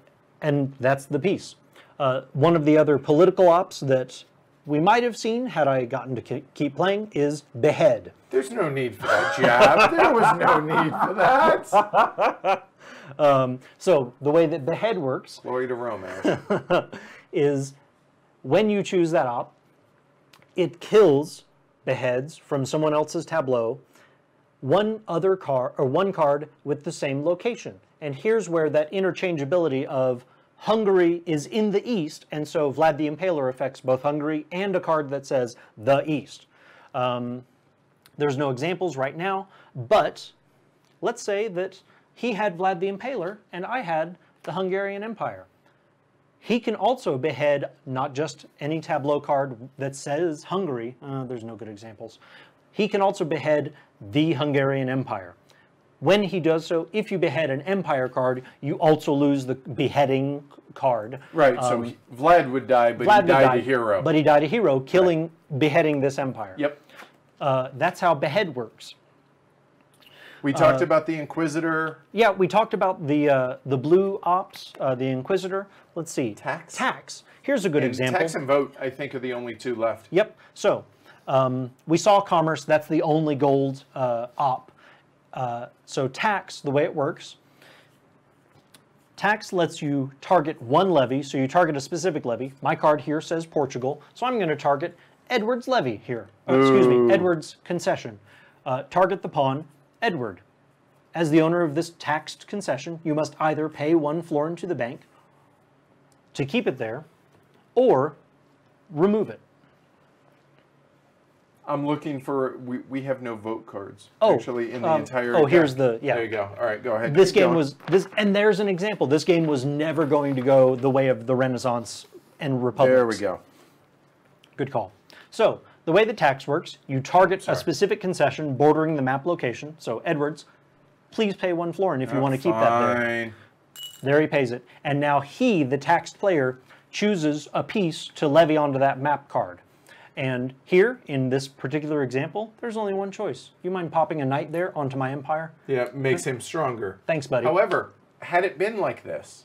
and that's the piece. Uh, one of the other political ops that we might have seen had I gotten to keep playing is Behead. There's no need for that jab. there was no need for that. Um, so the way that Behead works Glory to Ash. is when you choose that op, it kills beheads from someone else's tableau one other card or one card with the same location. And here's where that interchangeability of Hungary is in the east, and so Vlad the Impaler affects both Hungary and a card that says the east. Um, there's no examples right now, but let's say that he had Vlad the Impaler and I had the Hungarian Empire. He can also behead not just any tableau card that says Hungary, uh, there's no good examples. He can also behead the Hungarian Empire. When he does so, if you behead an empire card, you also lose the beheading card. Right, so he- Vlad would die, but Um, Vlad he died die, a hero. But he died a hero, killing, beheading this empire. yep. Uh, that's how behead works. We talked Uh, about the Inquisitor. Yeah, we talked about the uh, the blue ops, uh, the Inquisitor. Let's see. Tax? Tax. Here's a good And example. Tax and Vote, I think, are the only two left. Yep. So um, we saw commerce. That's the only gold uh, op. Uh, so tax, the way it works, tax lets you target one levy. So you target a specific levy. My card here says Portugal, so I'm going to target Edward's levy here. Oh, excuse me, Edward's concession. Uh, target the pawn, Edward. As the owner of this taxed concession, you must either pay one florin to the bank to keep it there, or remove it. I'm looking for. We, we have no vote cards. Oh, actually, in the um, entire. oh, here's the- yeah. There you go. All right, go ahead. this Keep game going. was this and there's an example this game was never going to go the way of the renaissance and republic There we go. good call so the way the tax works you target Sorry. a specific concession bordering the map location so edwards please pay one florin if you want to keep that there Fine. there he pays it and now he the taxed player chooses a piece to levy onto that map card and here in this particular example there's only one choice you mind popping a knight there onto my empire Yeah, makes him stronger. thanks buddy However, had it been like this,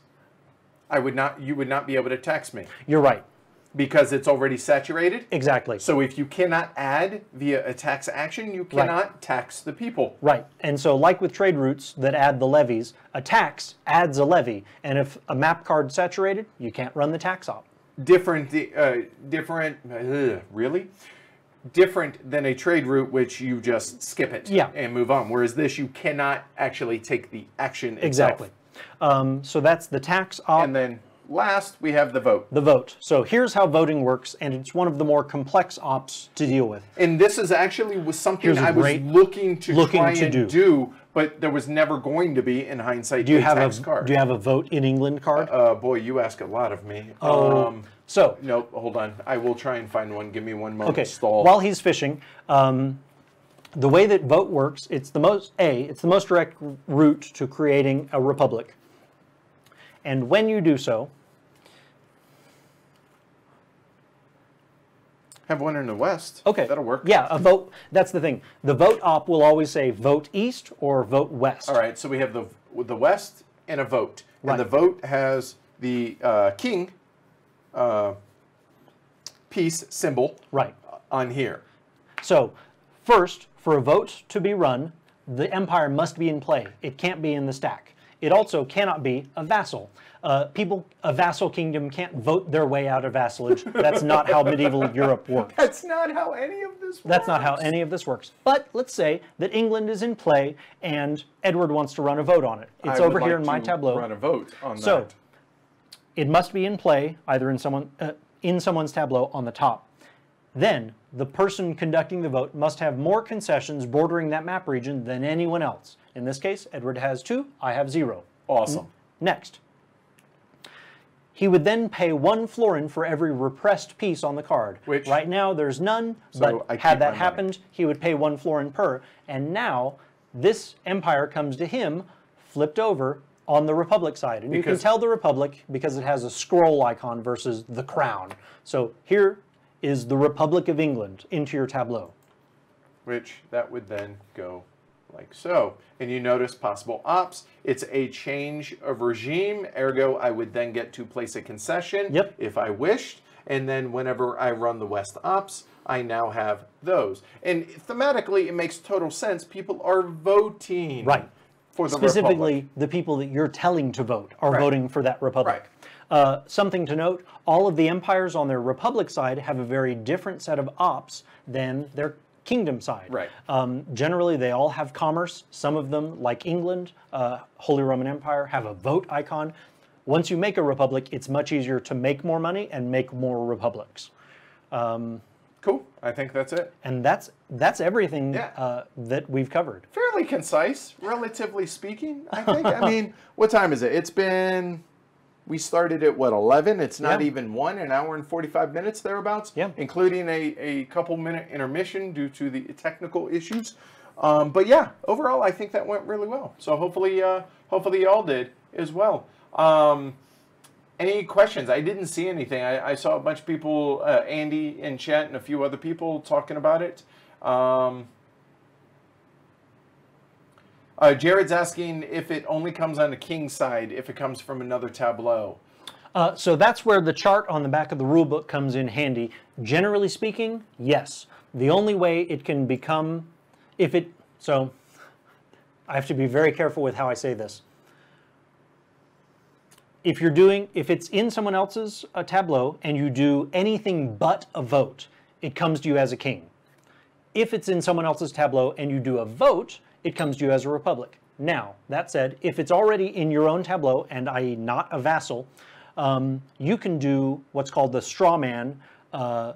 I would not. You would not be able to tax me you're right because it's already saturated. exactly So if you cannot add via a tax action, you cannot tax the people. Right. And so, like with trade routes that add the levies, a tax adds a levy. And if a map card's saturated, you can't run the tax op. Different, uh, different. ugh, really, different than a trade route, which you just skip it Yeah. and move on. Whereas this, you cannot actually take the action itself. Exactly. Um, so that's the tax op, And then last, we have the vote. the vote. So here's how voting works, and it's one of the more complex ops to deal with. And this is actually was something I was looking to looking try to and do. do. But there was never going to be in hindsight Do you a have a card. Do you have a vote in England card? uh, boy, you ask a lot of me. Oh. Um, so no, hold on. I will try and find one. Give me one moment. Okay. Stall. While he's fishing, um, the way that vote works, it's the most a. It's the most direct route to creating a republic. And when you do so, have one in the west. Okay. That'll work. Yeah, a vote. That's the thing. The vote op will always say vote east or vote west. All right, so we have the the west and a vote, Right. and the vote has the uh, king uh, piece symbol Right. on here. So, first, for a vote to be run, the empire must be in play. It can't be in the stack. It also cannot be a vassal. Uh, people, a vassal kingdom can't vote their way out of vassalage. That's not how medieval Europe works. That's not how any of this. That's not how works. any of this works. But let's say that England is in play and Edward wants to run a vote on it. It's I over here like in my tableau. Run a vote on So, that. It must be in play either in someone uh, in someone's tableau on the top. Then the person conducting the vote must have more concessions bordering that map region than anyone else. In this case, Edward has two, I have zero. Awesome. Next. He would then pay one florin for every repressed piece on the card. Which- right now there's none, So but I had that money. happened, he would pay one florin per. And now this empire comes to him flipped over on the Republic side. And you can tell the Republic because it has a scroll icon versus the crown. So here is the Republic of England into your tableau. which that would then go like so. And you notice possible ops. It's a change of regime, ergo I would then get to place a concession Yep. if I wished. And then whenever I run the West ops, I now have those. And thematically, it makes total sense. People are voting Right. for the Specifically, Republic. the people that you're telling to vote are Right. voting for that republic. Uh, something to note all of the empires on their republic side have a very different set of ops than their kingdom side. Right. Um, generally, they all have commerce. Some of them, like England, uh, Holy Roman Empire, have a vote icon. Once you make a republic, it's much easier to make more money and make more republics. Cool. I think that's it. And that's that's everything Yeah. uh, that we've covered. fairly concise, relatively speaking. I think. I mean, what time is it? It's been. We started at what eleven? It's not Yeah. even one. An hour and forty-five minutes thereabouts. Yeah. Including a, a couple minute intermission due to the technical issues. Um, but yeah, overall, I think that went really well. So hopefully, uh, hopefully y'all did as well. Um, any questions? I didn't see anything. I, I saw a bunch of people, uh, Andy in chat, and a few other people talking about it. Um, uh, Jared's asking if it only comes on the king's side, if it comes from another tableau. Uh, so that's where the chart on the back of the rule book comes in handy. Generally speaking, yes. The only way it can become, if it, so I have to be very careful with how I say this. If you're doing, if it's in someone else's uh, tableau and you do anything but a vote, it comes to you as a king. If it's in someone else's tableau and you do a vote, it comes to you as a republic. Now, that said, if it's already in your own tableau and i.e. not a vassal, um, you can do what's called the straw man, uh,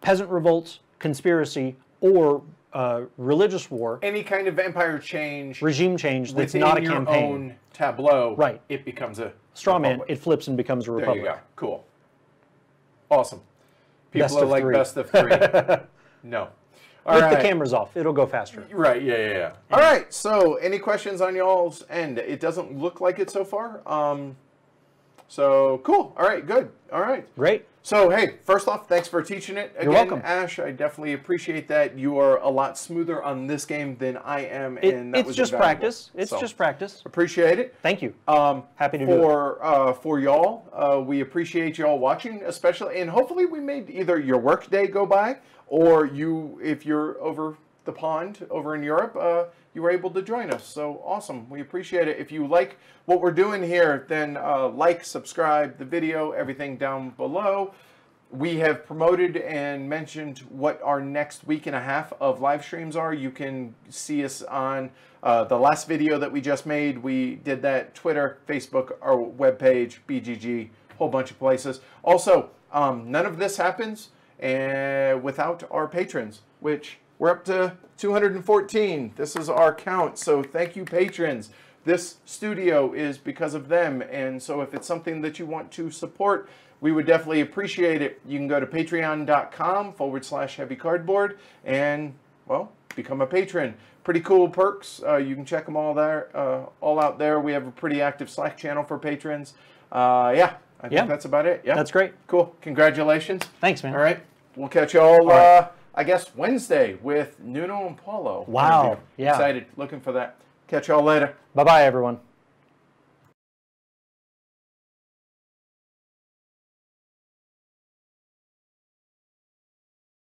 peasant revolt, conspiracy, or uh, religious war, Any kind of empire change regime change that's not a your campaign. own tableau, Right. it becomes a straw man, it flips and becomes a republic. There republic. you go. Cool. Awesome. People Best are like three. best of three. no. All With right. the cameras off, it'll go faster. Right, yeah, yeah, yeah. All right, so any questions on y'all's end? It doesn't look like it so far. Um, so cool. All right, good. All right. Great. So hey, first off, thanks for teaching it again, welcome. Ash. I definitely appreciate that. You are a lot smoother on this game than I am, It- and that it's was just invaluable. practice. It's So, just practice. appreciate it. Thank you. Um, Happy to do it. for uh, for y'all. Uh, we appreciate y'all watching, especially, and hopefully we made either your work day go by, or you, if you're over the pond over in Europe, uh, you were able to join us. So awesome! We appreciate it. If you like what we're doing here, then uh, like, subscribe the video, everything down below. We have promoted and mentioned what our next week and a half of live streams are. You can see us on uh, the last video that we just made. We did that Twitter, Facebook, our webpage, BGG, whole bunch of places. Also, um, none of this happens uh, without our patrons, which we're up to 214. This is our count. So thank you, patrons. This studio is because of them. And so if it's something that you want to support, we would definitely appreciate it. You can go to patreon.com forward slash heavy cardboard and, well, become a patron. Pretty cool perks. Uh, you can check them all there, uh, all out there. We have a pretty active Slack channel for patrons. Uh, yeah, I think Yeah. that's about it. Yeah, That's great. Cool. Congratulations. Thanks, man. All right. We'll catch y'all. right. Uh, I guess Wednesday with Nuno and Paulo. Wow, yeah. Excited, looking for that. Catch y'all later. Bye bye, everyone.